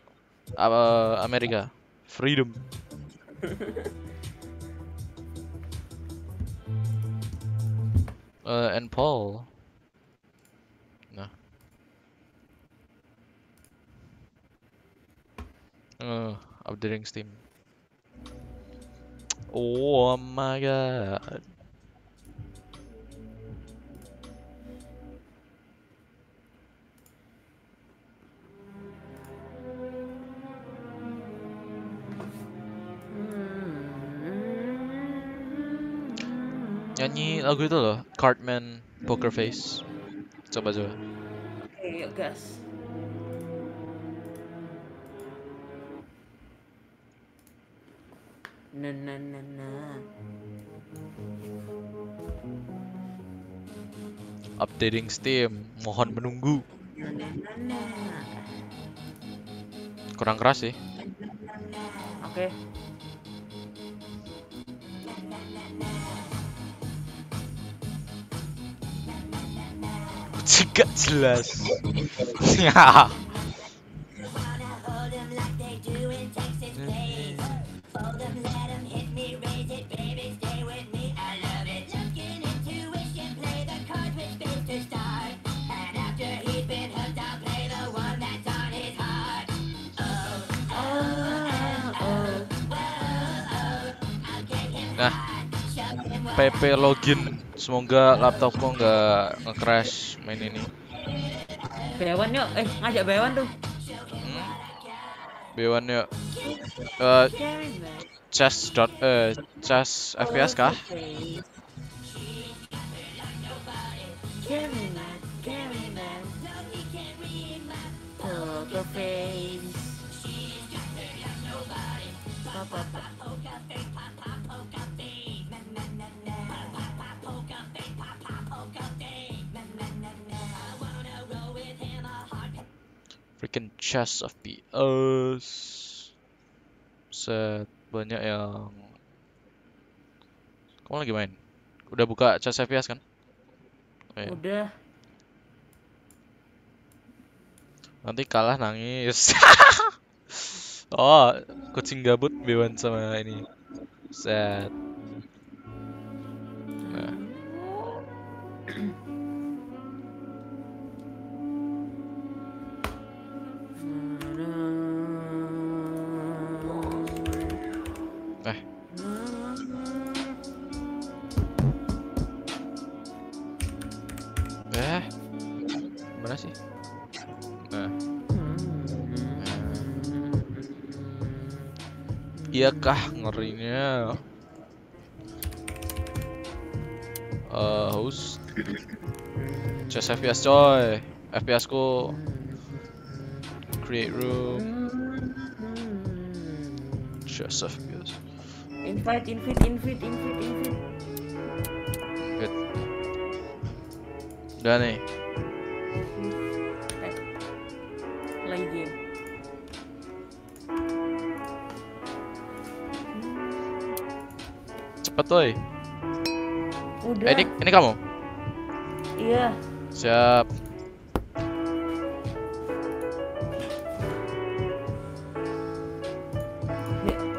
Apa Amerika? Freedom. (laughs) Eh, and Paul. Nah. Eh, updating Steam. Oh my god. Nyanyi lagu itu loh, Cartman Poker Face. Coba coba. Oke, yuk gas. Na na na na. Updating Steam, mohon menunggu. Na na na na. Kurang keras sih. Oke. Jika jelas. Ya. Nah, PP login. Semoga laptopku nggak nge-crash main ini. Bewan yuk. Eh, ngajak Bewan tuh. Hmm? B1 yuk. Eh, chess dot eh chess FPS kah? Face. Freaking chess FPS. Set banyak yang Kamu lagi main? Udah buka chess FPS kan? Oh, iya. Udah. Nanti kalah nangis. (laughs) oh, kucing gabut Bewan sama ini. Set. Iyakah ngerinya? Eh, host. Just FPS coy. FPS ku create room. Just FPS. Invite, invite, invite, invite, invite. Good. Udah nih. Woy. Udah. Eh, ini, ini kamu? Iya. Siap.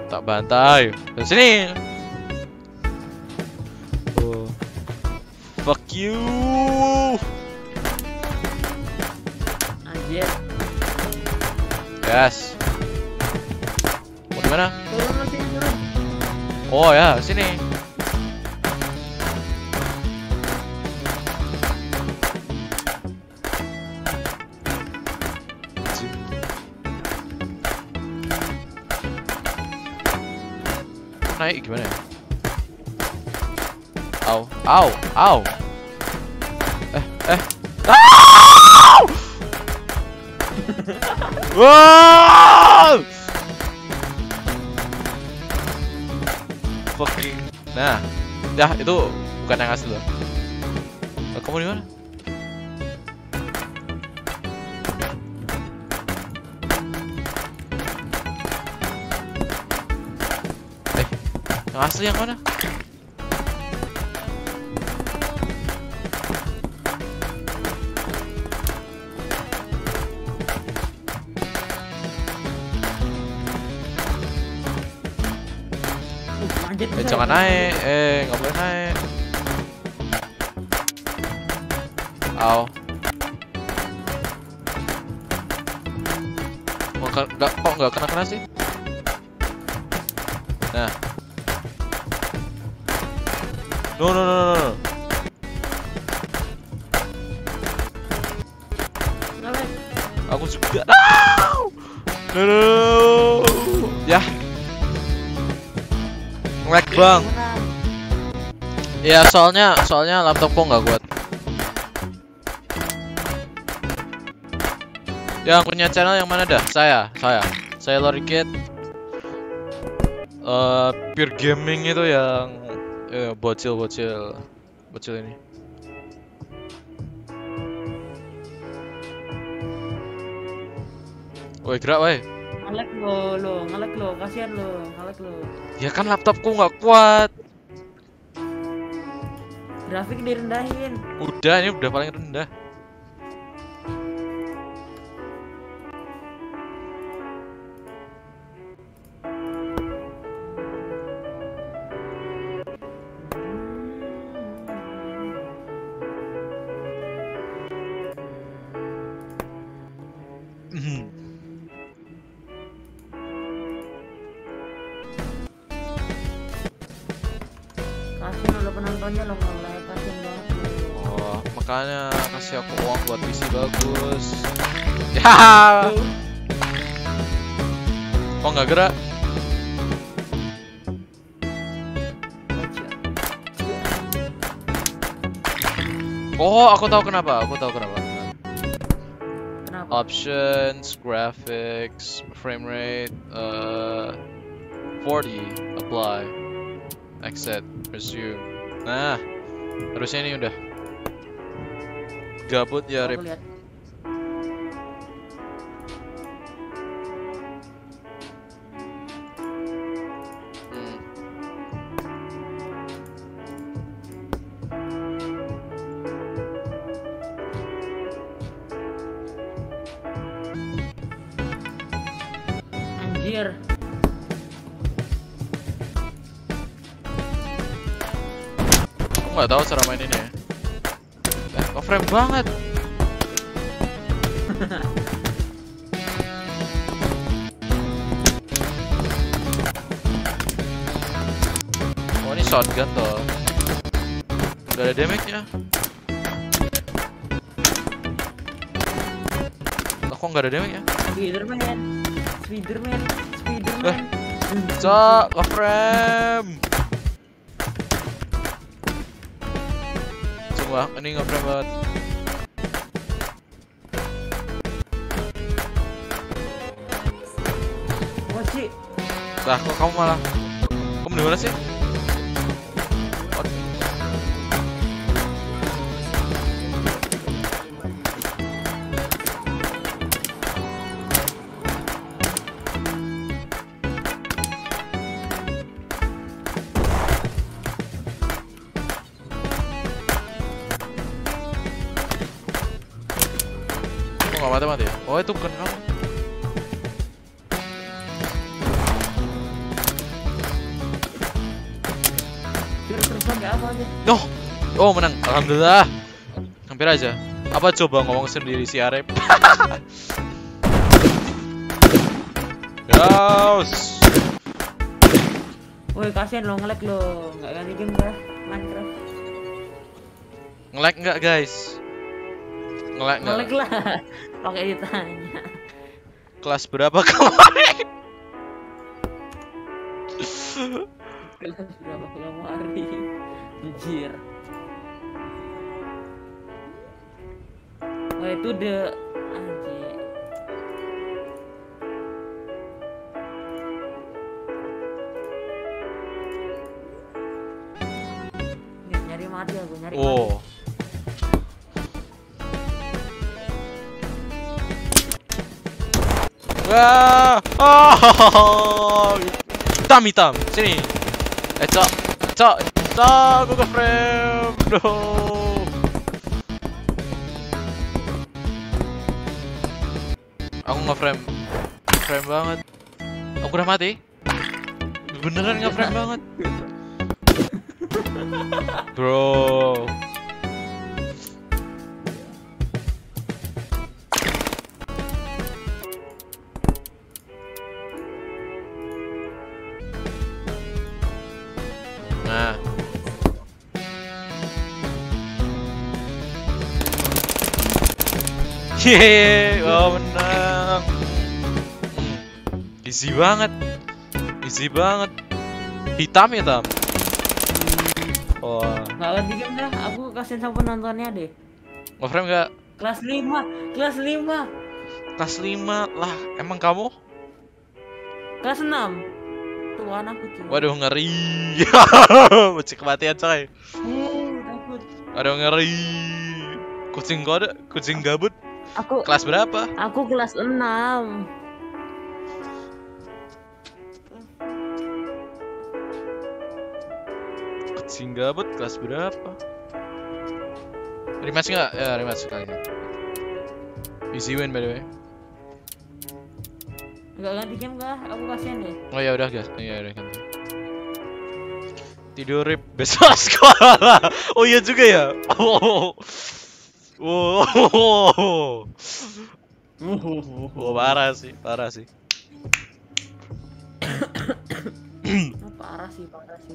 Tak bantai. Dari sini. Oh. Fuck you. Anjir. Yes. Mau di mana? Turun lagi, turun. Oh ya, sini. Naik gimana ya? Au, au, au. Eh, eh. Au! (laughs) Wow! Fucking. Nah, dah itu bukan yang asli loh. Kamu di mana? asli yang mana? Eh, jangan naik, eh nggak boleh naik. Au. Nggak kok nggak kena kena sih. Bang. Ya soalnya soalnya laptopku nggak kuat. Yang punya channel yang mana dah? Saya, saya, saya Lorikit. Eh pure gaming itu yang eh, bocil bocil bocil ini. Woi gerak woi. Ngelek lo, lo, ngelek lo, kasihan lo, ngelek lo. Ya kan laptopku nggak kuat. Grafik direndahin. Udah ini udah paling rendah. Nggak gerak? Oh, aku tahu kenapa. Aku tahu kenapa. Kenapa? Options, graphics, frame rate, uh, 40, apply, exit, resume. Nah, harusnya ini udah. Gabut ya, Aku Rip. lihat. Tahu cara main ini ya. Eh, frame banget. (laughs) Oh ini shotgun toh. Gak ada damage-nya. Lah kok nggak ada damage-nya? Spiderman. Spiderman. Spiderman. Cok, nge-frame. Coba, ini nge-frame banget. Lah, kok kamu malah Kamu di mana sih? Itu bukan kamu. Aja? Oh, menang. Alhamdulillah. Hampir aja. Apa coba ngomong sendiri si Arep? (laughs) Yos. Woi kasihan lo ngelek lo, nggak ganti game dah Minecraft. Nge-lag nggak guys? Nge-lag nggak? Ngelek lah, pakai ditanya. Kelas berapa kemarin? Kelas berapa kemarin? Anjir. Wah itu the anjir. Nyari mati aku nyari mati. Oh, hitam hitam, sini. Eh cok, cok, cok, gue frame, no. Aku nge frame, frame banget. Aku udah mati. Beneran ngeframe banget. Bro. Yeay, oh menang. Easy banget. Easy banget. Hitam hitam. Wah, Gak ganti game dah, aku kasihin sama penontonnya deh. ngeframe nggak? Kelas 5, kelas 5, Kelas 5 lah, emang kamu? kelas 6. Tuan aku cuy. Waduh ngeri. (laughs) Bocil kematian coy. Uh, takut. Waduh ngeri. Kucing kode, kucing gabut. Aku Kelas berapa? aku kelas 6. Kucing gabut kelas berapa? Rematch nggak? Ya rematch kali ini. Easy win by the way. Enggak ganti game kah? Aku kasihan deh. Oh ya udah guys, iya udah ganti. Tidur rip besok (laughs) sekolah. Oh iya juga ya. Oh. Oh. (laughs) Oh, parah sih, parah sih. (coughs) Ah, parah sih, parah sih.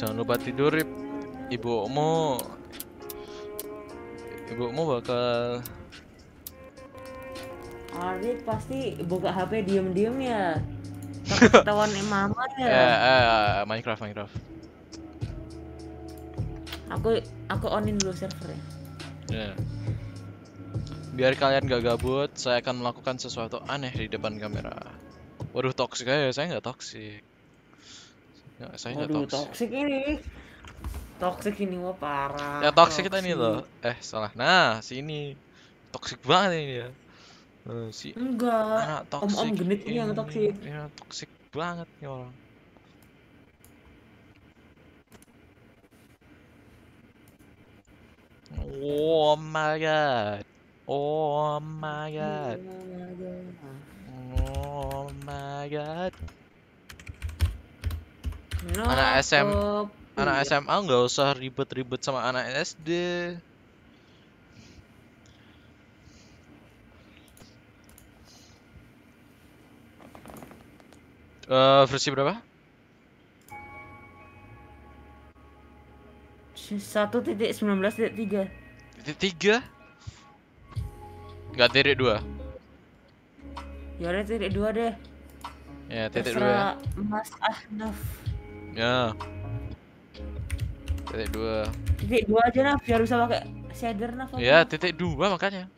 Jangan lupa tidur rip. Ibumu Ibumu bakal Arif pasti buka HP diem-diem ya. (laughs) Ketahuan mama eh, ya. eh, Minecraft Minecraft. Aku aku onin dulu servernya. Ya. Biar kalian gak gabut, saya akan melakukan sesuatu aneh di depan kamera. Waduh, toxic aja, saya nggak toxic. Ya, saya nggak toxic ini. Toxic ini wah parah. Ya toxic kita ini loh. Eh, salah. Nah, sini. Toxic banget ini ya. Eh, si Enggak. anak toxic. Om-om genit ini yang toxic. Ya, toxic banget nih orang. Oh my god. Oh my god. Oh my god. Anak SM. Nokop. Anak Iya. SMA nggak usah ribet-ribet sama anak SD. Eh versi berapa? Satu titik sembilan belas titik tiga. Titik tiga. Nggak titik dua. Ya udah titik dua deh. Ya titik dua. Mas Ahnaf. ya. Titik dua. Titik dua aja nah biar bisa pakai shader nah. Fat. Ya titik dua makanya.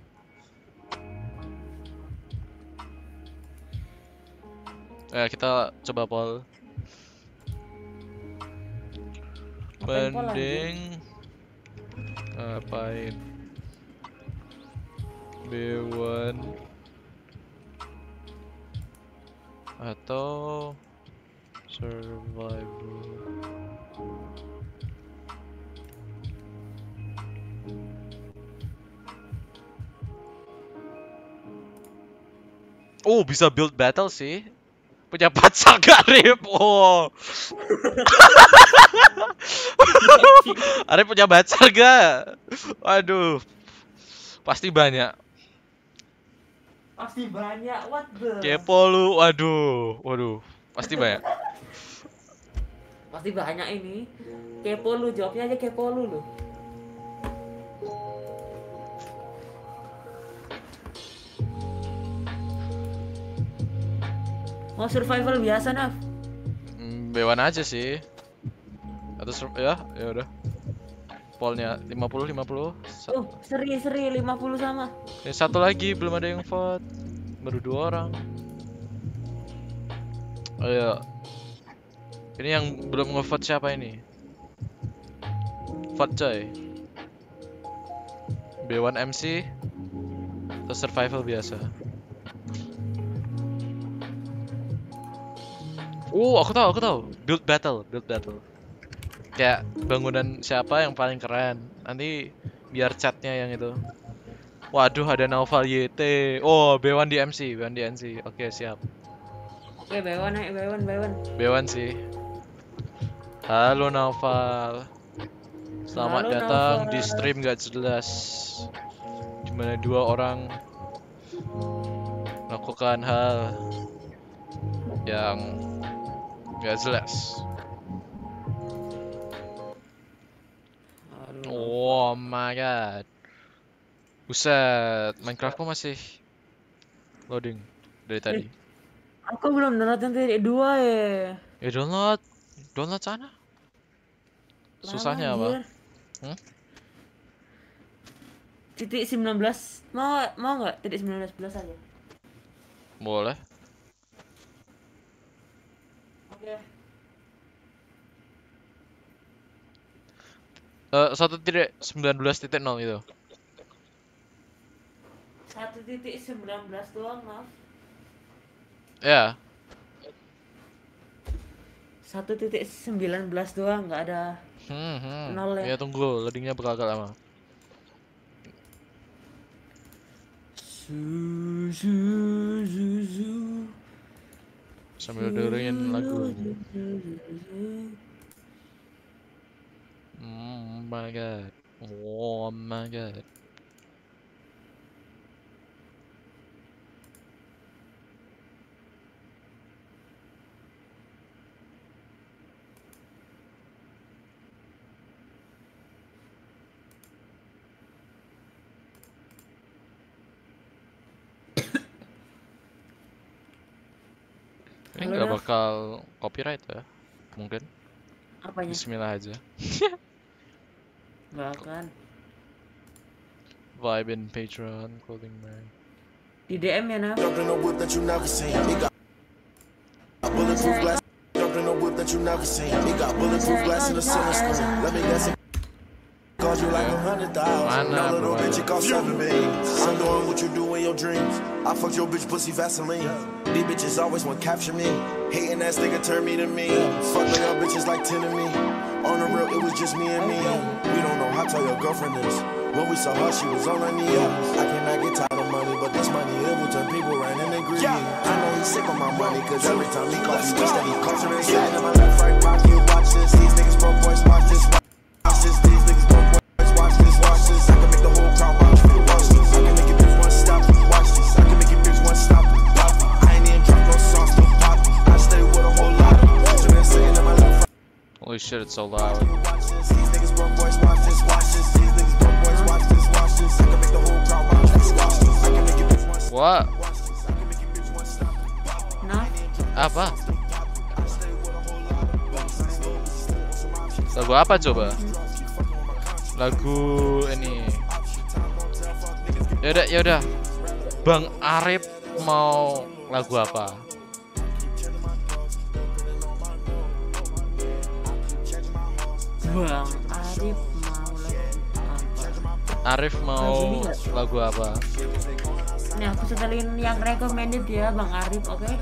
Ya kita coba poll. Mending ngapain? B1 atau survival? Oh, bisa build battle sih. Punya pacar gak Rip? Oh. (laughs) Arif punya pacar gak? Waduh. Pasti banyak. Pasti banyak. What the? Kepo lu. Waduh. Waduh. Pasti banyak. Pasti banyak ini. Kepo lu jawabnya aja kepo lu lu. Mau survival biasa Naf? Hmm, B1 aja sih. Atau ya, ya udah. Pollnya 50 50. Sa- Oh, seri seri 50 sama. Ini satu lagi belum ada yang vote. Baru dua orang. Ayo. Ini yang belum ngevote siapa ini? Vote coy. B1 MC atau survival biasa? Oh, aku tahu, aku tahu. Build battle, build battle. Kayak bangunan siapa yang paling keren. Nanti biar chatnya yang itu. Waduh, ada Naufal YT. Oh, B1 di MC, B1 di MC. Oke, siap. Oke, Bewan naik Bewan, Bewan. B1 sih. Halo Naufal. Selamat Halo, datang di Naufal. stream gak jelas. Di mana dua orang melakukan hal yang gak jelas. Oh my god. Buset, Minecraftku masih loading dari tadi. Aku belum download yang titik dua ya. Ya download, download sana. Lama, Susahnya apa? Hmm? Titik 19 mau mau nggak titik 19 plus aja? Boleh. Eh, satu titik sembilan belas titik nol itu. Satu titik 19 doang, maaf. Ya, Satu titik 19 doang, nggak ada. hmm, hmm. Nol ya. Ya tunggu, loadingnya bakal agak lama. Su, su, su, su. Sambil dengerin lagu. Oh my god. Oh my god. Ini Halo, nggak Naf. bakal copyright ya? Mungkin. Apanya? Bismillah aja. Nggak akan. Vibe in Patreon, clothing brand. Di DM ya, Naf. Jumped in a whip that you never seen. It got bulletproof glass. Jumped in a whip that you never seen. It got bulletproof glass in the center screen. Let me guess it. Cost you like a hundred thousand. Now little bro? bitch, it cost seven billions. I'm doing what you do in your dreams. I fucked your bitch pussy Vaseline. These bitches always want to capture me. Hating ass nigga turn me to me. Fuck my young bitches like ten to me. On the real, it was just me and me. We don't know how tall your girlfriend is. When we saw her, she was on her knee. I cannot get tired of money, but this money it will turn people right and they greedy. I know he's sick of my money, cause every time he calls, he wish that he calls her inside in my left right pocket. Watch this, these niggas broke boys, make it bitch one stop. Naf. Apa? Lagu apa coba? Lagu ini. Ya udah, ya udah. Bang Arif mau lagu apa? Bang Arif mau lagu apa? Arif mau Lagu apa? Nih aku setelin yang recommended ya Bang Arif, oke? Nih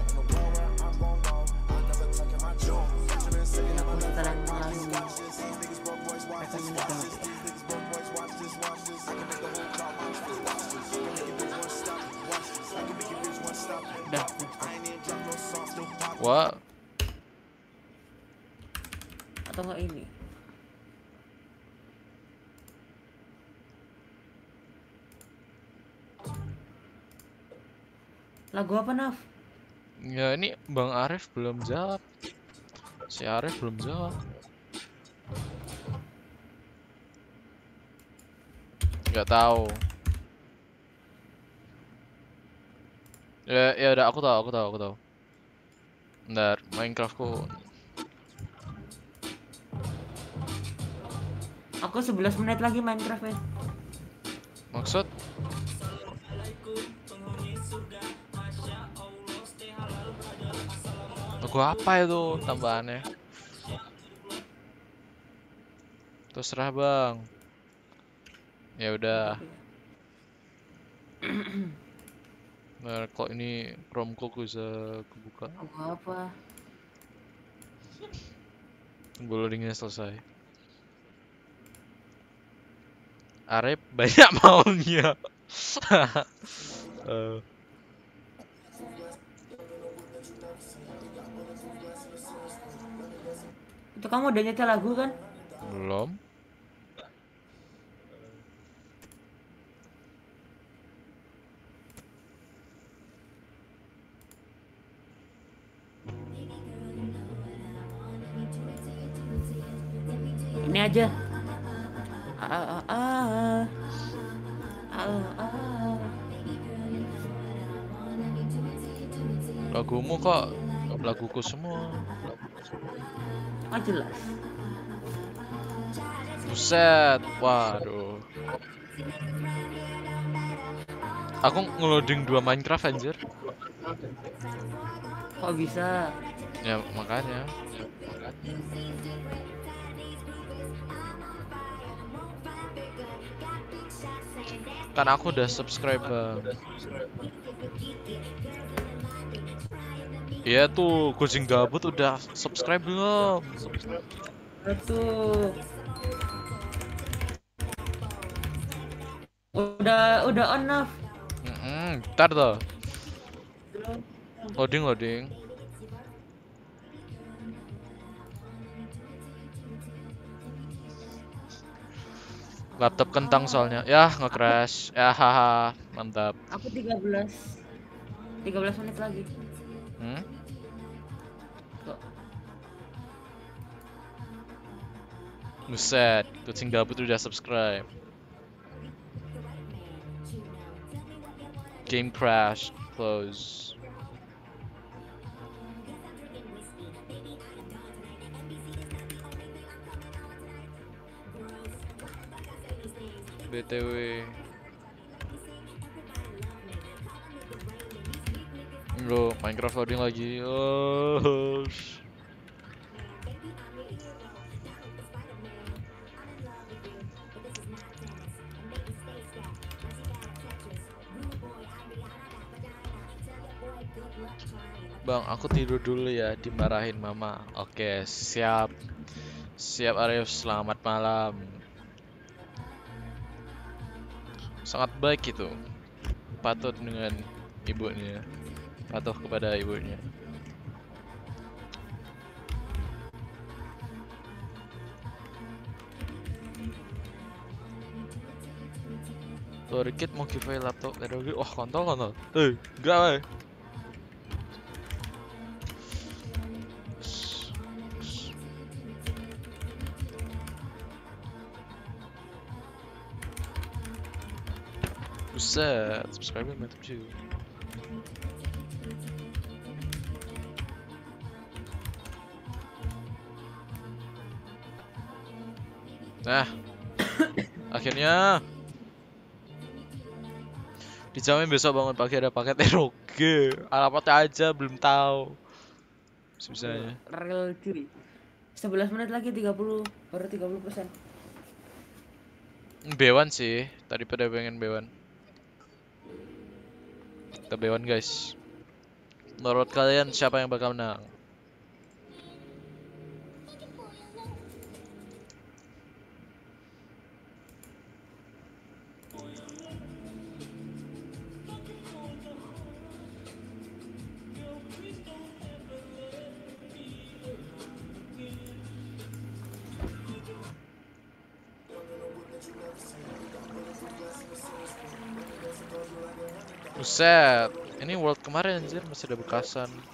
Lagu apa Naf? ya ini Bang Arif belum jawab. Si Arif belum jawab. Nggak tahu. Ya, ya udah aku tahu, aku tahu, aku tahu. Bentar, Minecraftku Aku 11 menit lagi Minecraft ya. maksud Lagu apa itu tambahannya? Terserah bang. Ya udah. Nah, kok ini Chrome-ku bisa kebuka? Lagu apa? Tunggu loadingnya selesai. Arif banyak (laughs) maunya. (laughs) Eh, Itu kamu udah nyetel lagu kan? belum. Ini aja. Ah, ah, ah. Ah, ah. Lagumu kok laguku semua. Ah, jelas. Buset, waduh. Aku ngeloading dua Minecraft anjir. Kok bisa? Ya makanya. Kan aku udah subscribe. Iya tuh, kucing gabut udah subscribe belum? Betul. Udah udah on off. Mm bentar tuh. Loading loading. Laptop kentang soalnya. Ya, nge-crash. Ya, haha. Mantap. Aku 13. 13 menit lagi. Hmm? Buset, kucing gabut udah subscribe. Game crash, close. BTW. Bro, Minecraft loading lagi. Oh. Bang, aku tidur dulu ya, dimarahin mama. Oke, siap. Siap Arif, selamat malam. Sangat baik itu. Patut dengan ibunya. Patuh kepada ibunya. Tuh dikit mau giveaway laptop. Wah, kontol kontol. Eh, enggak, Buset, subscribe mantap cuy. Nah, akhirnya dijamin besok bangun pagi ada paket ROG. Alamatnya aja belum tahu. Bisa-bisanya. real cuy. 11 menit lagi 30 baru 30 persen. Bewan sih, daripada pengen Bewan. Kita Bewan guys. Menurut kalian siapa yang bakal menang? Buset, ini world kemarin anjir masih ada bekasan.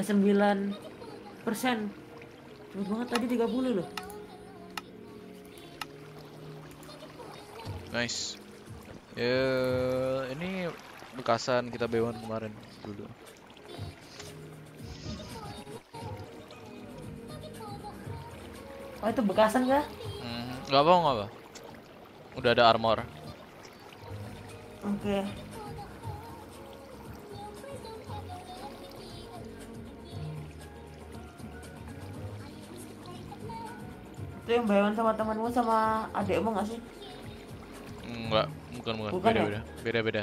Tiga sembilan persen cepet banget tadi 30 loh Nice. Ya, ini bekasan kita Bewan kemarin dulu. oh itu bekasan kah Mhm, Nggak apa nggak apa. Udah ada armor. Oke. Itu yang bayaran sama temanmu sama adekmu nggak sih? Enggak, bukan bukan. Bukan Beda ya? beda. Beda beda.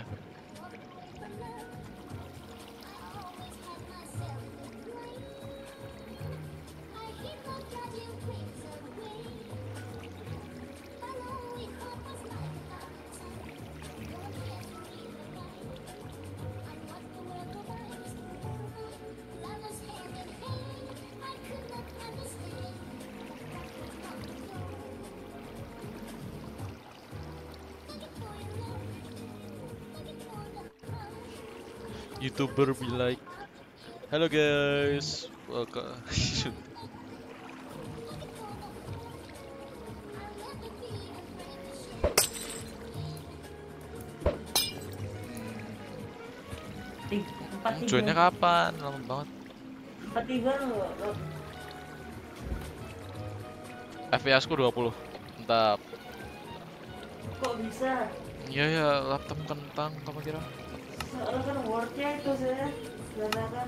YouTuber be like, hello guys, welcome. Joinnya kapan? Lama banget. Empat tiga loh. loh. FPS ku 20. Mantap. Kok bisa? Iya ya, laptop kentang kamu kira? Soalnya kan wordnya itu saya kan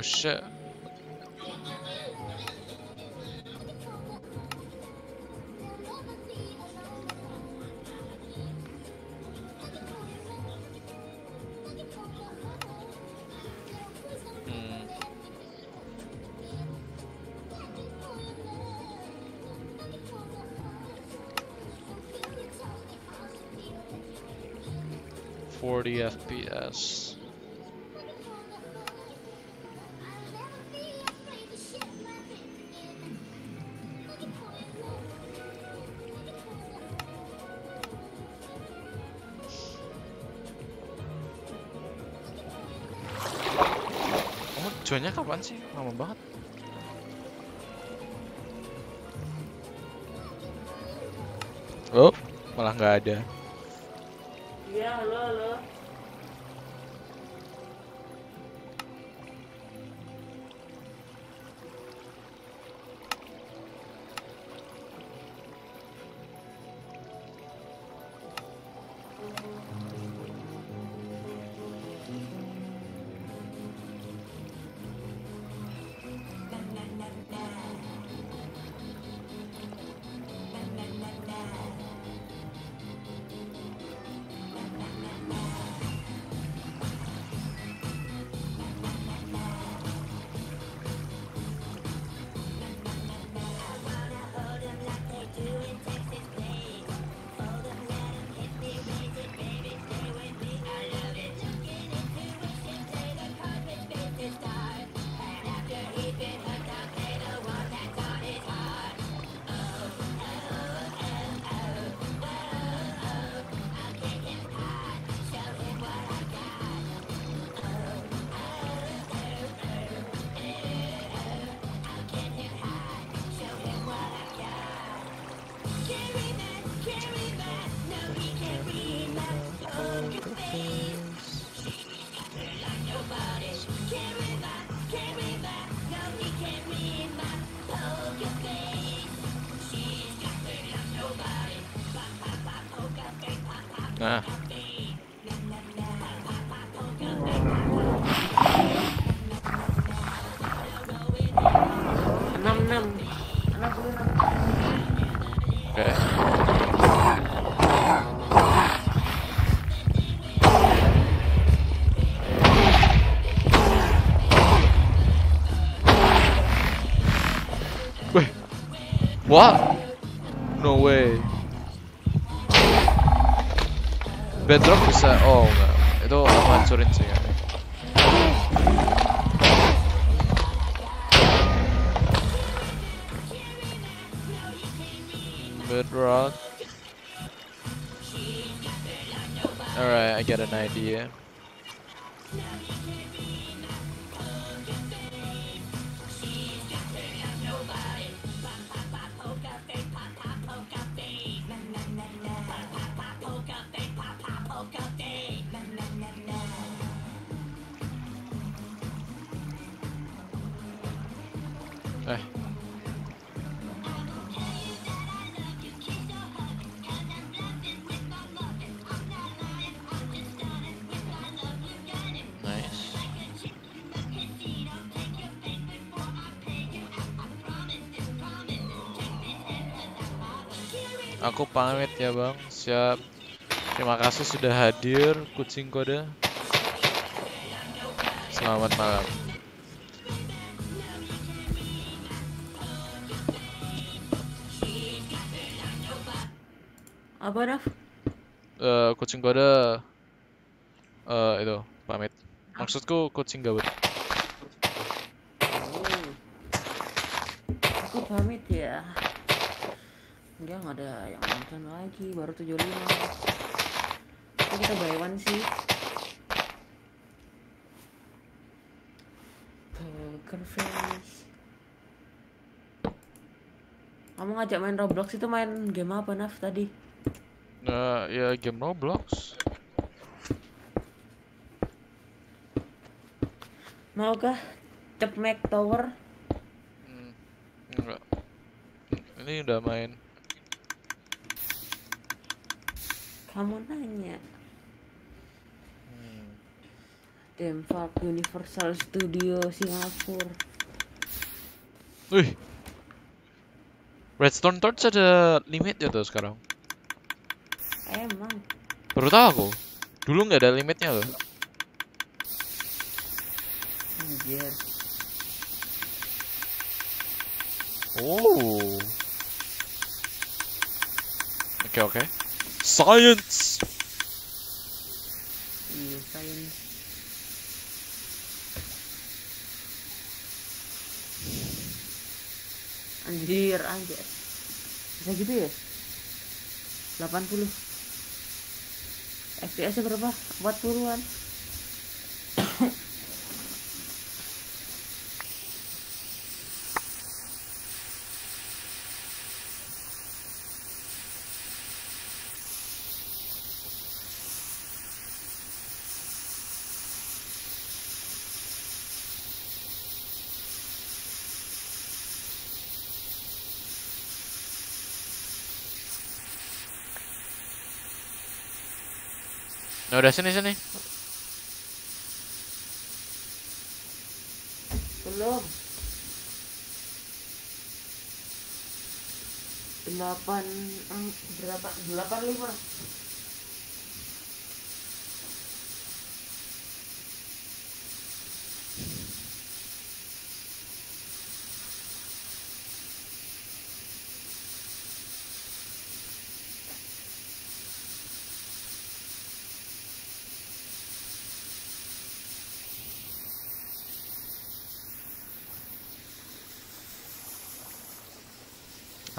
Oh shit. Hmm. Forty FPS. Kamu joinnya kapan sih? Lama banget. Oh, malah nggak ada. What? Bedrock. Uh, oh aku hancurin sih. kayaknya. Bedrock. Alright, I get an idea. Aku pamit ya bang, siap. Terima kasih sudah hadir, kucing kode. Selamat malam. Apa Naf? Eh, kucing kode. Eh itu pamit. Maksudku kucing gabut. Aku pamit ya. Enggak nggak ada yang nonton lagi, baru 75. Kok kita buy one sih? Poker face. Kamu ngajak main Roblox itu main game apa Naf tadi? Nah, ya game Roblox. Maukah Cepmek Tower? Hmm, enggak. Ini udah main. Kamu nanya. Hmm. Universal Studio Singapura. Wih. Redstone Torch ada limitnya tuh sekarang. Emang. Baru tahu aku. Dulu nggak ada limitnya loh. Anjir. Oh. Oke oke. Science. Iya, science. Anjir, anjir. Bisa gitu ya? 80. FPS berapa? 40-an. Nah udah sini sini. Belum. 8 em, berapa? 85.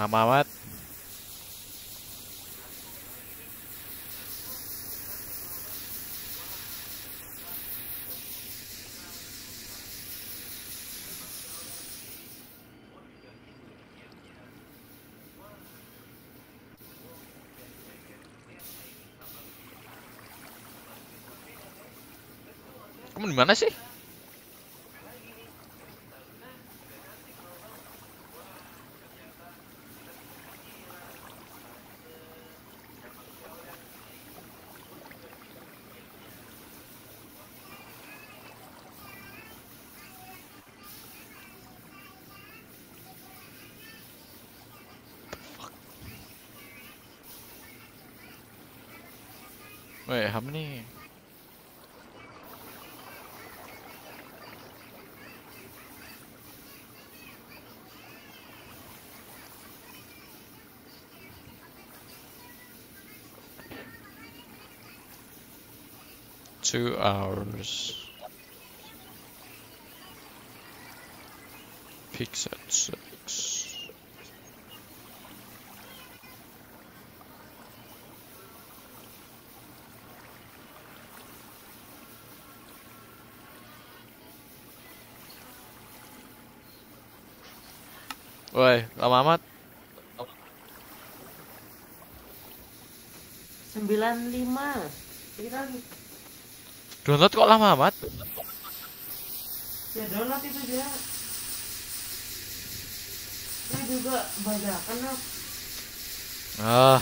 Lama amat. Kamu di mana sih? how many? Two hours. Woi, lama amat. 95 Kira Download kok lama amat? ya download itu dia. Ini juga banyak kan Ah,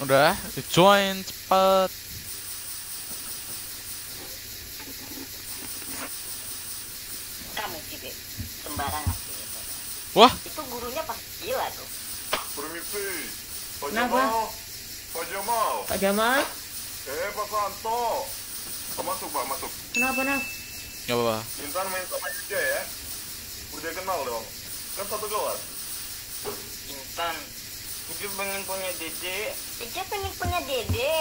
udah, join cepet. kamu sih sembarangan sih itu Wah, itu gurunya pasti gila tuh Permisi, Pak Kenapa? Jamal. Pak Jamal. Pak Jamal Eh, Pak Santo. Masuk, Pak, masuk. Kenapa Naf? nggak apa-apa. Intan main sama Jija ya. Udah kenal dong. Kan satu kelas. Intan Ibu pengen punya dede Ica pengen punya dede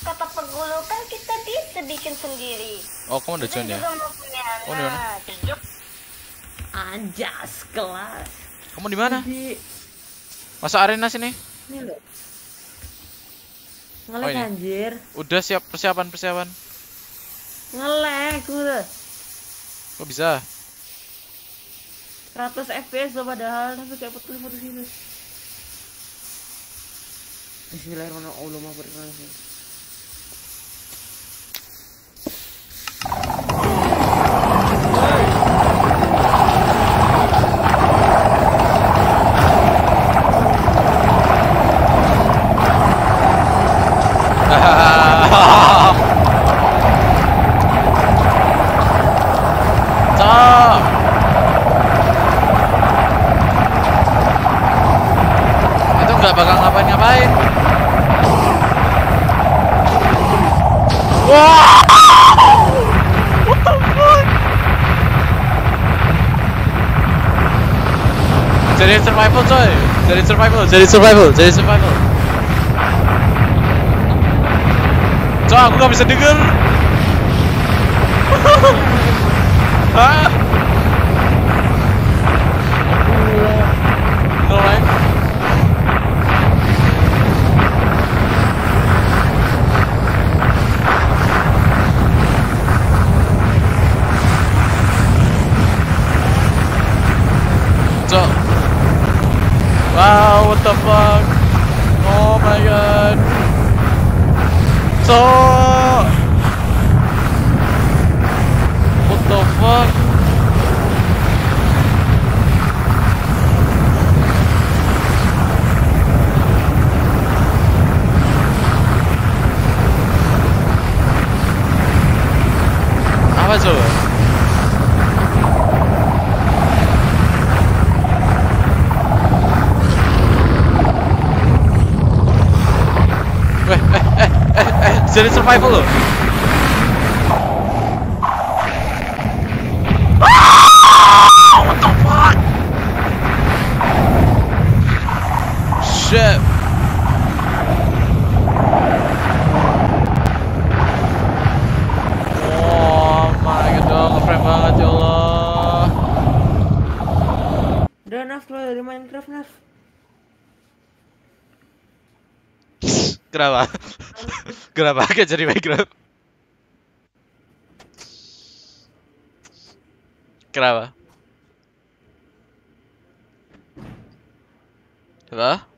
Kata pegulu kan kita bisa bikin sendiri Oh, kamu udah Ica join ya? Oh, di mana? Anjas kelas Kamu di mana? Di Masa arena sini? Ini loh Oh, Ngelek ini. anjir Udah siap persiapan persiapan. Ngelek udah Kok bisa? 100 fps loh padahal Tapi kayak putus-putus ini Bismillahirrahmanirrahim Cok. Itu nggak bakal ngapain-ngapain. Fuck? Jadi survival coy, jadi survival, jadi survival, jadi survival. Cok, aku nggak bisa denger. Hah? (laughs) What the fuck? Oh my god. So. What the fuck? Apa tuh? Eh, eh, eh, jadi survival loh. Ah! What the fuck? Shit. Oh my god, ngeframe banget ya Allah. Udah Naf keluar dari Minecraft Naf. Kenapa? Kenapa (laughs) jadi Minecraft? Kenapa? Apa?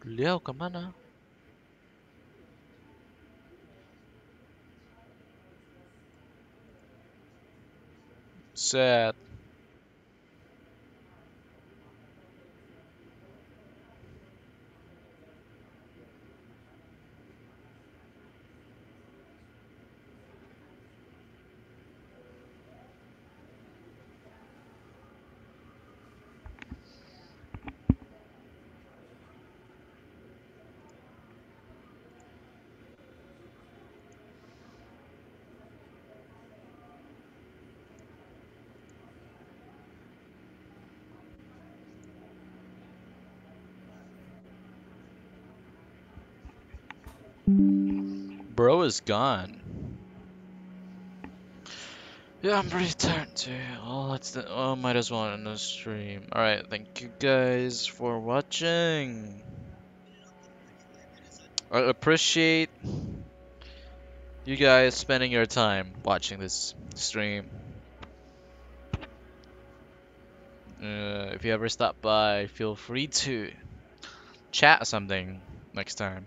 Beliau ke mana? Set. Bro is gone. Yeah, I'm pretty tired too. Oh, let's. The, oh, might as well end the stream. All right, thank you guys for watching. I appreciate you guys spending your time watching this stream. Uh, if you ever stop by, feel free to chat something next time.